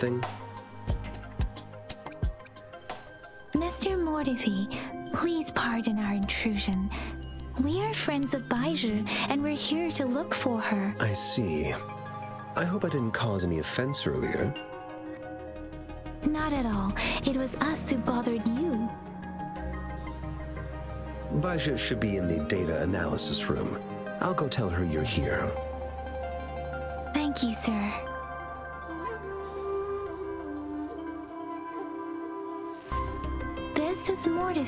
Something? Mr. Mortefi, please pardon our intrusion. We are friends of Baizhi, and we're here to look for her. I see. I hope I didn't cause any offense earlier. Not at all. It was us who bothered you. Baizhi should be in the data analysis room. I'll go tell her you're here. Thank you, sir.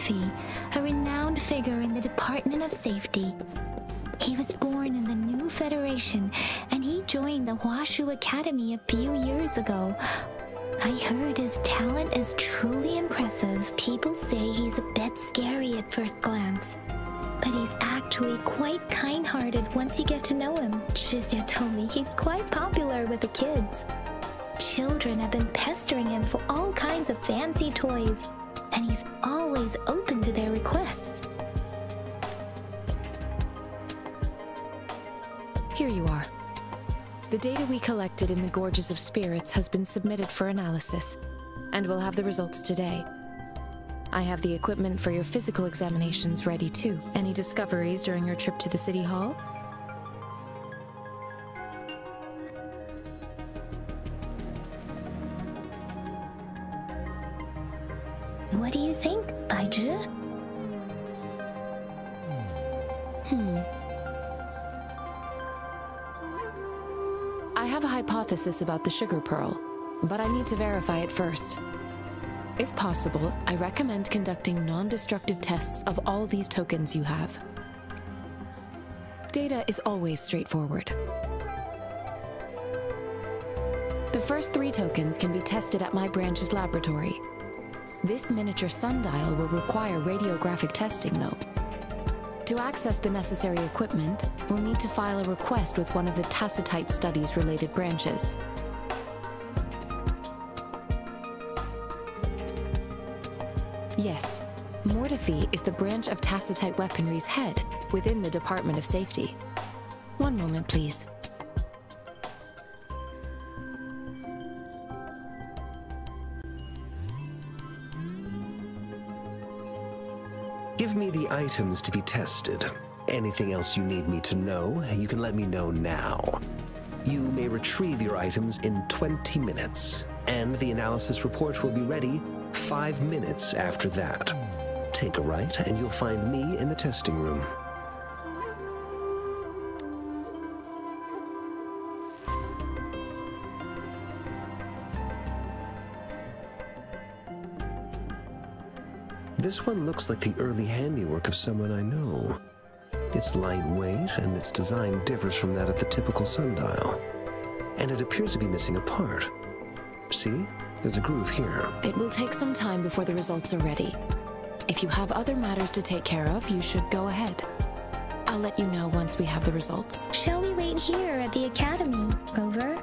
Mortefi, a renowned figure in the Department of Safety. He was born in the new Federation, and he joined the Huaxu Academy a few years ago. I heard his talent is truly impressive. People say he's a bit scary at first glance. But he's actually quite kind-hearted once you get to know him. Chixia told me he's quite popular with the kids. Children have been pestering him for all kinds of fancy toys, and he's always open to their requests. Here you are. The data we collected in the Gorges of Spirits has been submitted for analysis, and we'll have the results today. I have the equipment for your physical examinations ready too. Any discoveries during your trip to the City Hall? What do you think, Baizhi? Hmm. I have a hypothesis about the sugar pearl, but I need to verify it first. If possible, I recommend conducting non-destructive tests of all these tokens you have. Data is always straightforward. The first three tokens can be tested at my branch's laboratory. This miniature sundial will require radiographic testing, though. To access the necessary equipment, we'll need to file a request with one of the Tacetite Studies related branches. Yes, Mortefi is the branch of Tacetite Weaponry's head within the Department of Safety. One moment, please. Items to be tested. Anything else you need me to know, you can let me know now. You may retrieve your items in 20 minutes, and the analysis report will be ready five minutes after that. Take a right, and you'll find me in the testing room. This one looks like the early handiwork of someone I know. It's lightweight, and its design differs from that of the typical sundial. And it appears to be missing a part. See? There's a groove here. It will take some time before the results are ready. If you have other matters to take care of, you should go ahead. I'll let you know once we have the results. Shall we wait here at the academy, Rover?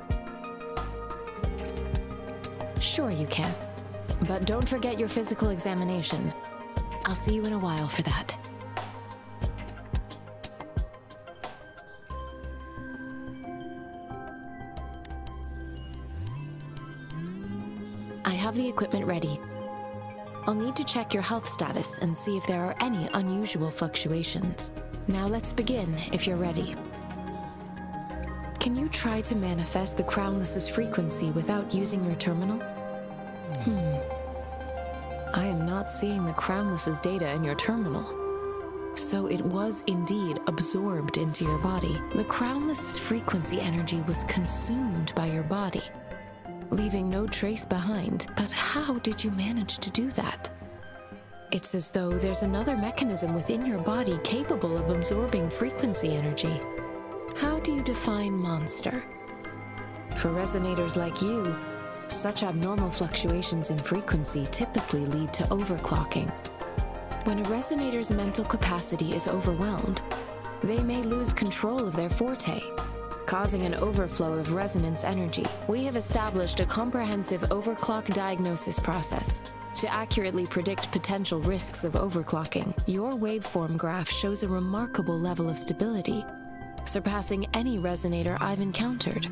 Sure you can. But don't forget your physical examination. I'll see you in a while for that. I have the equipment ready. I'll need to check your health status and see if there are any unusual fluctuations. Now let's begin, if you're ready. Can you try to manifest the Crownless's frequency without using your terminal? Hmm. I am not seeing the Crownless's data in your terminal. So it was indeed absorbed into your body. The Crownless's frequency energy was consumed by your body, leaving no trace behind. But how did you manage to do that? It's as though there's another mechanism within your body capable of absorbing frequency energy. How do you define monster? For resonators like you, such abnormal fluctuations in frequency typically lead to overclocking. When a resonator's mental capacity is overwhelmed, they may lose control of their forte, causing an overflow of resonance energy. We have established a comprehensive overclock diagnosis process to accurately predict potential risks of overclocking. Your waveform graph shows a remarkable level of stability, surpassing any resonator I've encountered.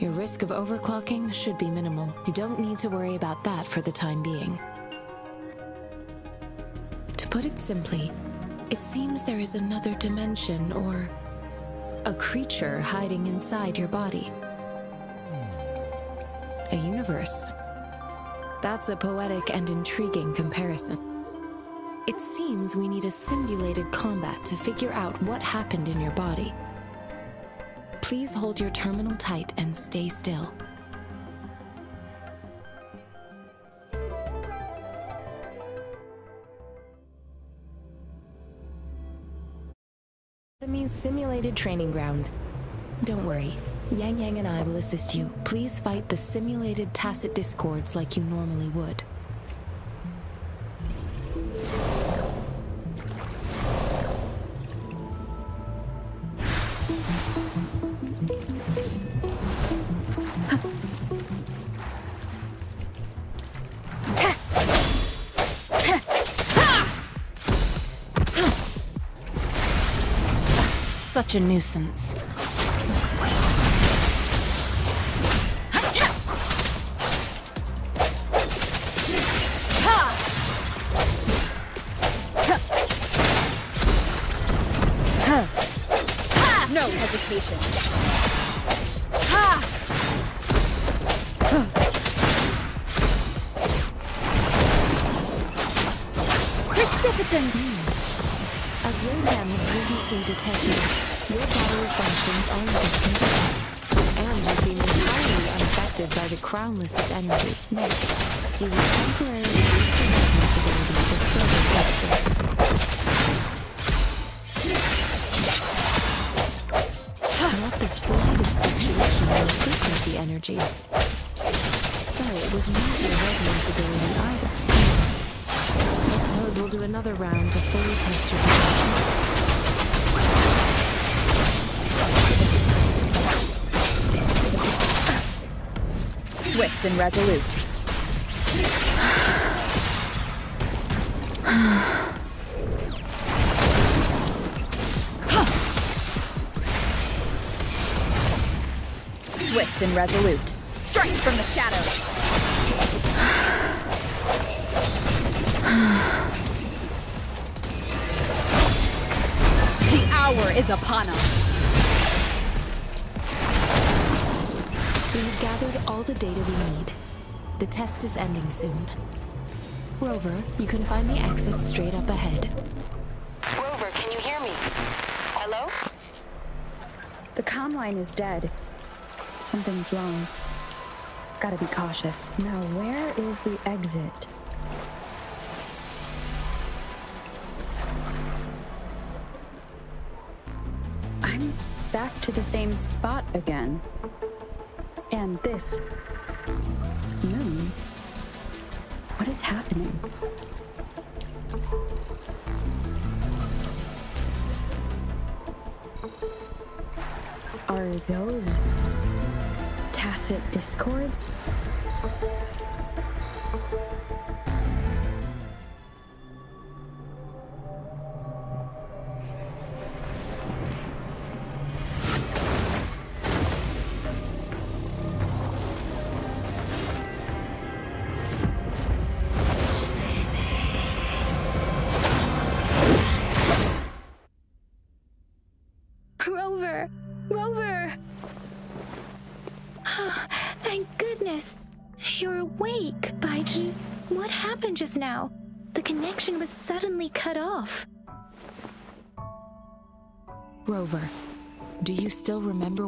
Your risk of overclocking should be minimal. You don't need to worry about that for the time being. To put it simply, it seems there is another dimension or a creature hiding inside your body. A universe. That's a poetic and intriguing comparison. It seems we need a simulated combat to figure out what happened in your body. Please hold your terminal tight and stay still. Academy's simulated training ground. Don't worry, Yang Yang and I will assist you. Please fight the simulated Tacet Discords like you normally would. Such a nuisance. Energy. Note, we will temporarily your resonance ability for further testing. Not the slightest fluctuation in the frequency energy. So it was not your resonance ability either. I suppose we'll do another round to fully test your potential. Swift and resolute. Swift and resolute. Strike from the shadows. The hour is upon us. Data we need. The test is ending soon. Rover, you can find the exit straight up ahead. Rover, can you hear me? Hello? The comm line is dead. Something's wrong. Gotta be cautious. Now, where is the exit? I'm back to the same spot again. And this moon. What is happening? Are those Tacet Discords?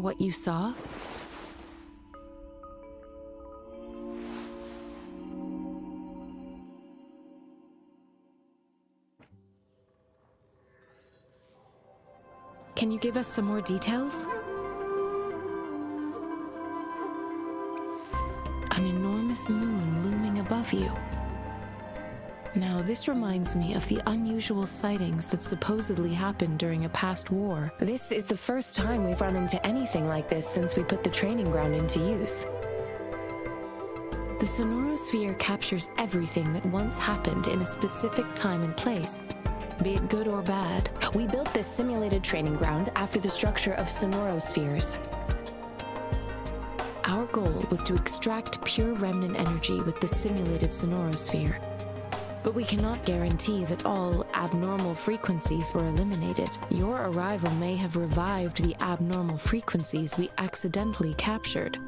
What you saw? Can you give us some more details? An enormous moon looming above you. Now, this reminds me of the unusual sightings that supposedly happened during a past war. This is the first time we've run into anything like this since we put the training ground into use. The sonorosphere captures everything that once happened in a specific time and place, be it good or bad. We built this simulated training ground after the structure of sonorospheres. Our goal was to extract pure remnant energy with the simulated sonorosphere. But we cannot guarantee that all abnormal frequencies were eliminated. Your arrival may have revived the abnormal frequencies we accidentally captured.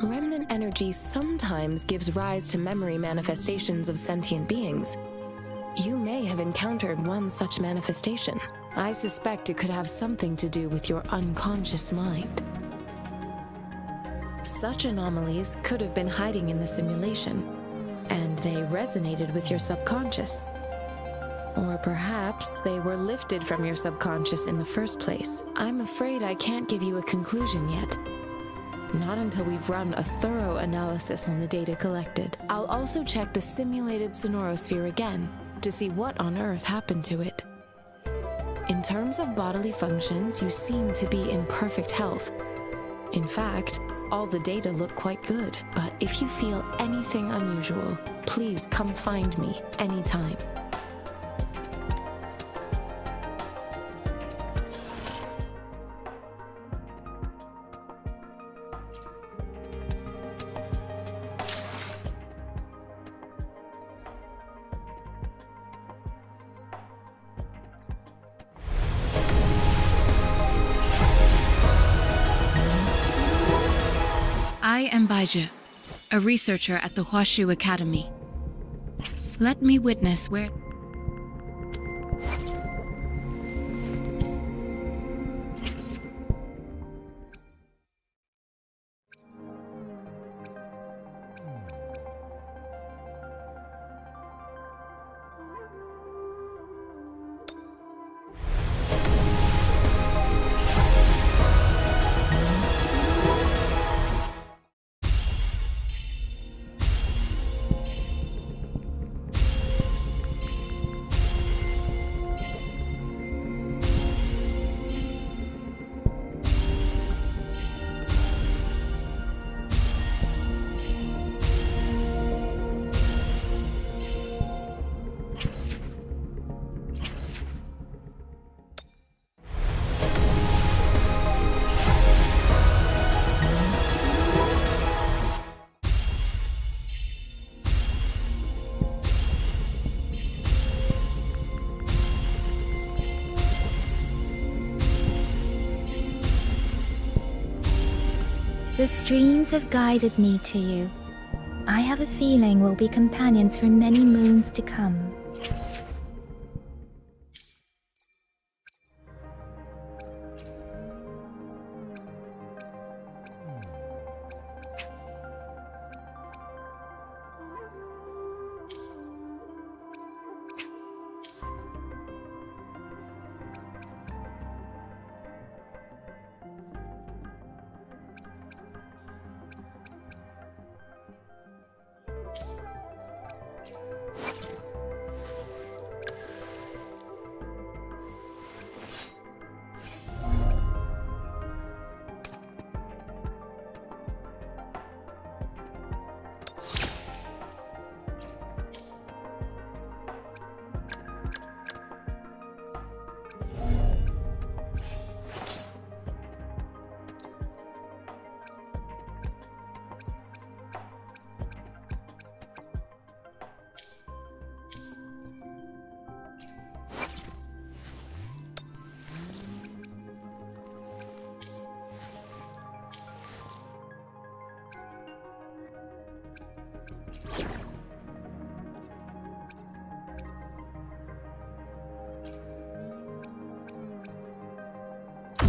Remnant energy sometimes gives rise to memory manifestations of sentient beings. You may have encountered one such manifestation. I suspect it could have something to do with your unconscious mind. Such anomalies could have been hiding in the simulation, and they resonated with your subconscious. Or perhaps they were lifted from your subconscious in the first place. I'm afraid I can't give you a conclusion yet. Not until we've run a thorough analysis on the data collected. I'll also check the simulated sonorosphere again to see what on earth happened to it. In terms of bodily functions, you seem to be in perfect health. In fact, all the data look quite good, but if you feel anything unusual, please come find me anytime. Baizhi, a researcher at the Huaxu Academy. Let me witness where. Streams have guided me to you. I have a feeling we'll be companions for many moons to come.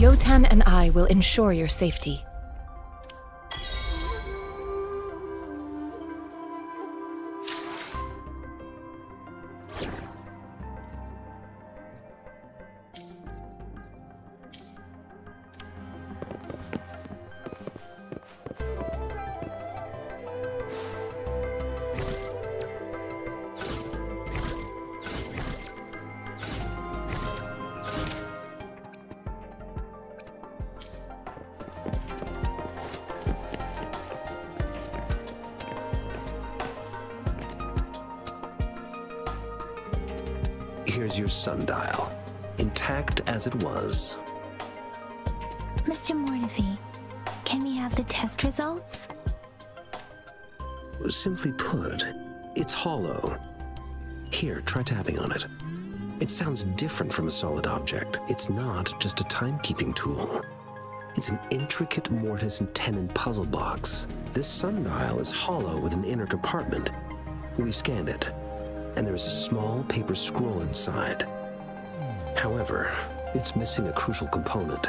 Yotan and I will ensure your safety. Tool. It's an intricate mortise and tenon puzzle box. This sundial is hollow with an inner compartment. We scanned it, and there is a small paper scroll inside. However, it's missing a crucial component.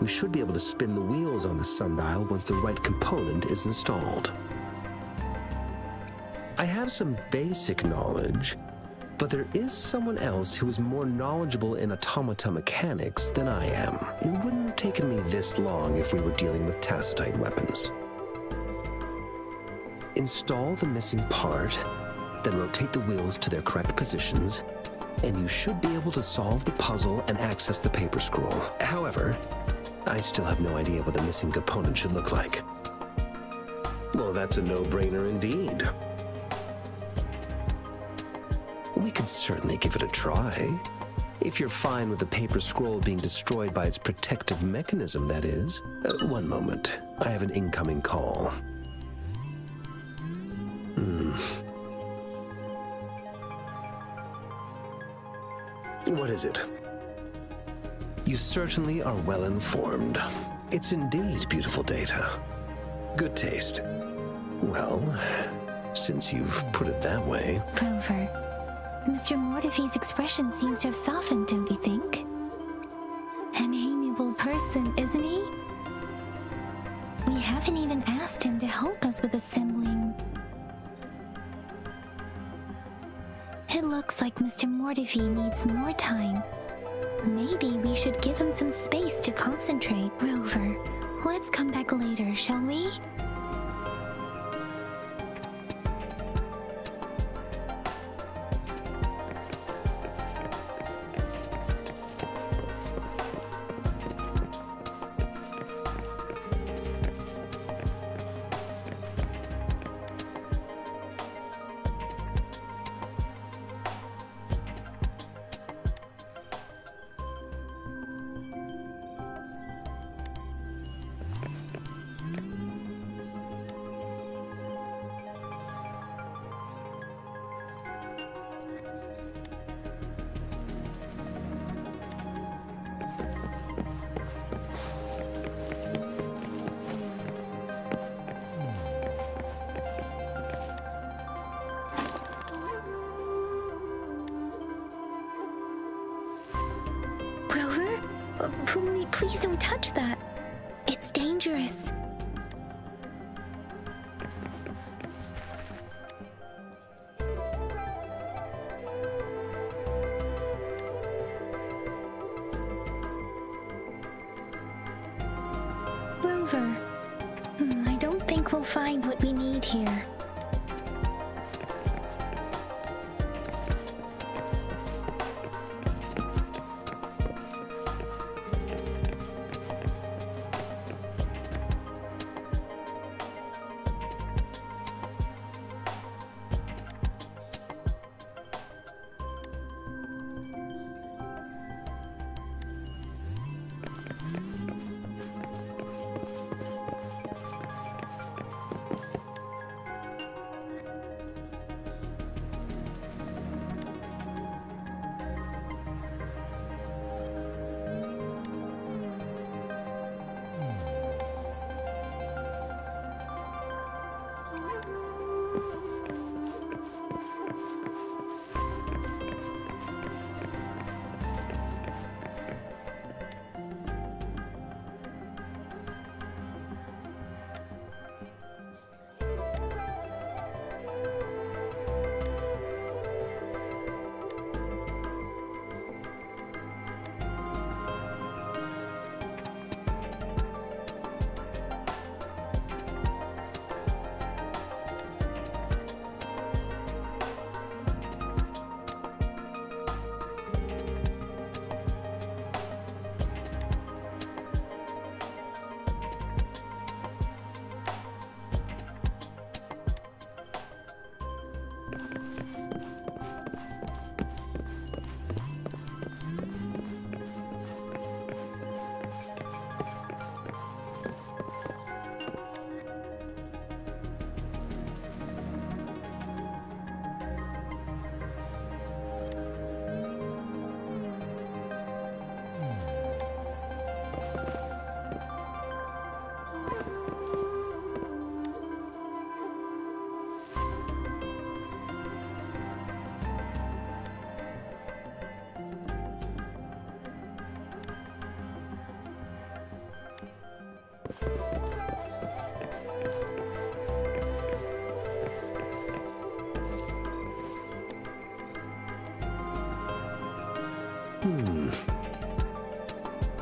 We should be able to spin the wheels on the sundial once the right component is installed. I have some basic knowledge, but there is someone else who is more knowledgeable in automata mechanics than I am. It wouldn't have taken me this long if we were dealing with tacetite weapons. Install the missing part, then rotate the wheels to their correct positions, and you should be able to solve the puzzle and access the paper scroll. However, I still have no idea what the missing component should look like. Well, that's a no-brainer indeed. Could certainly give it a try. If you're fine with the paper scroll being destroyed by its protective mechanism, that is. Uh, one moment. I have an incoming call. Hmm. What is it? You certainly are well informed. It's indeed beautiful data. Good taste. Well, since you've put it that way. Rover, Mr. Mortefi's expression seems to have softened, don't you think? An amiable person, isn't he? We haven't even asked him to help us with assembling. It looks like Mr. Mortefi needs more time. Maybe we should give him some space to concentrate. Rover, let's come back later, shall we?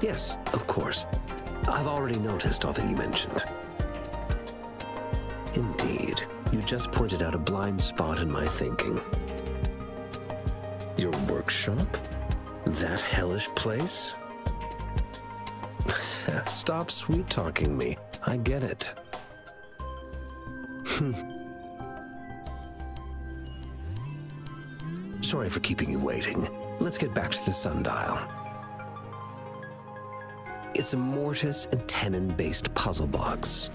Yes, of course. I've already noticed all that you mentioned. Indeed, you just pointed out a blind spot in my thinking. Your workshop? That hellish place? Stop sweet talking me. I get it. Sorry for keeping you waiting. Let's get back to the sundial. It's a mortise and tenon-based puzzle box.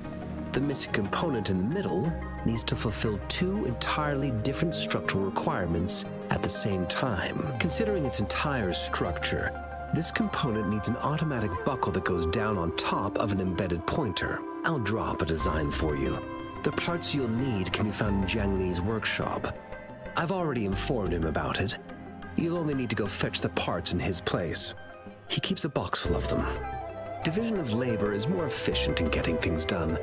The missing component in the middle needs to fulfill two entirely different structural requirements at the same time. Considering its entire structure, this component needs an automatic buckle that goes down on top of an embedded pointer. I'll draw up a design for you. The parts you'll need can be found in Jiang Li's workshop. I've already informed him about it. You'll only need to go fetch the parts in his place. He keeps a box full of them. Division of labor is more efficient in getting things done.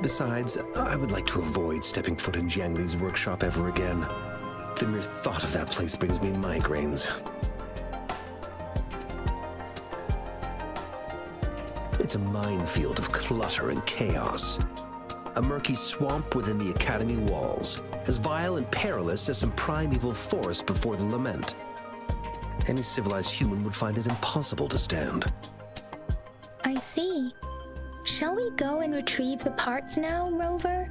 Besides, I would like to avoid stepping foot in Jiang Li's workshop ever again. The mere thought of that place brings me migraines. It's a minefield of clutter and chaos. A murky swamp within the Academy walls, as vile and perilous as some primeval forest before the lament. Any civilized human would find it impossible to stand. Shall we go and retrieve the parts now, Rover?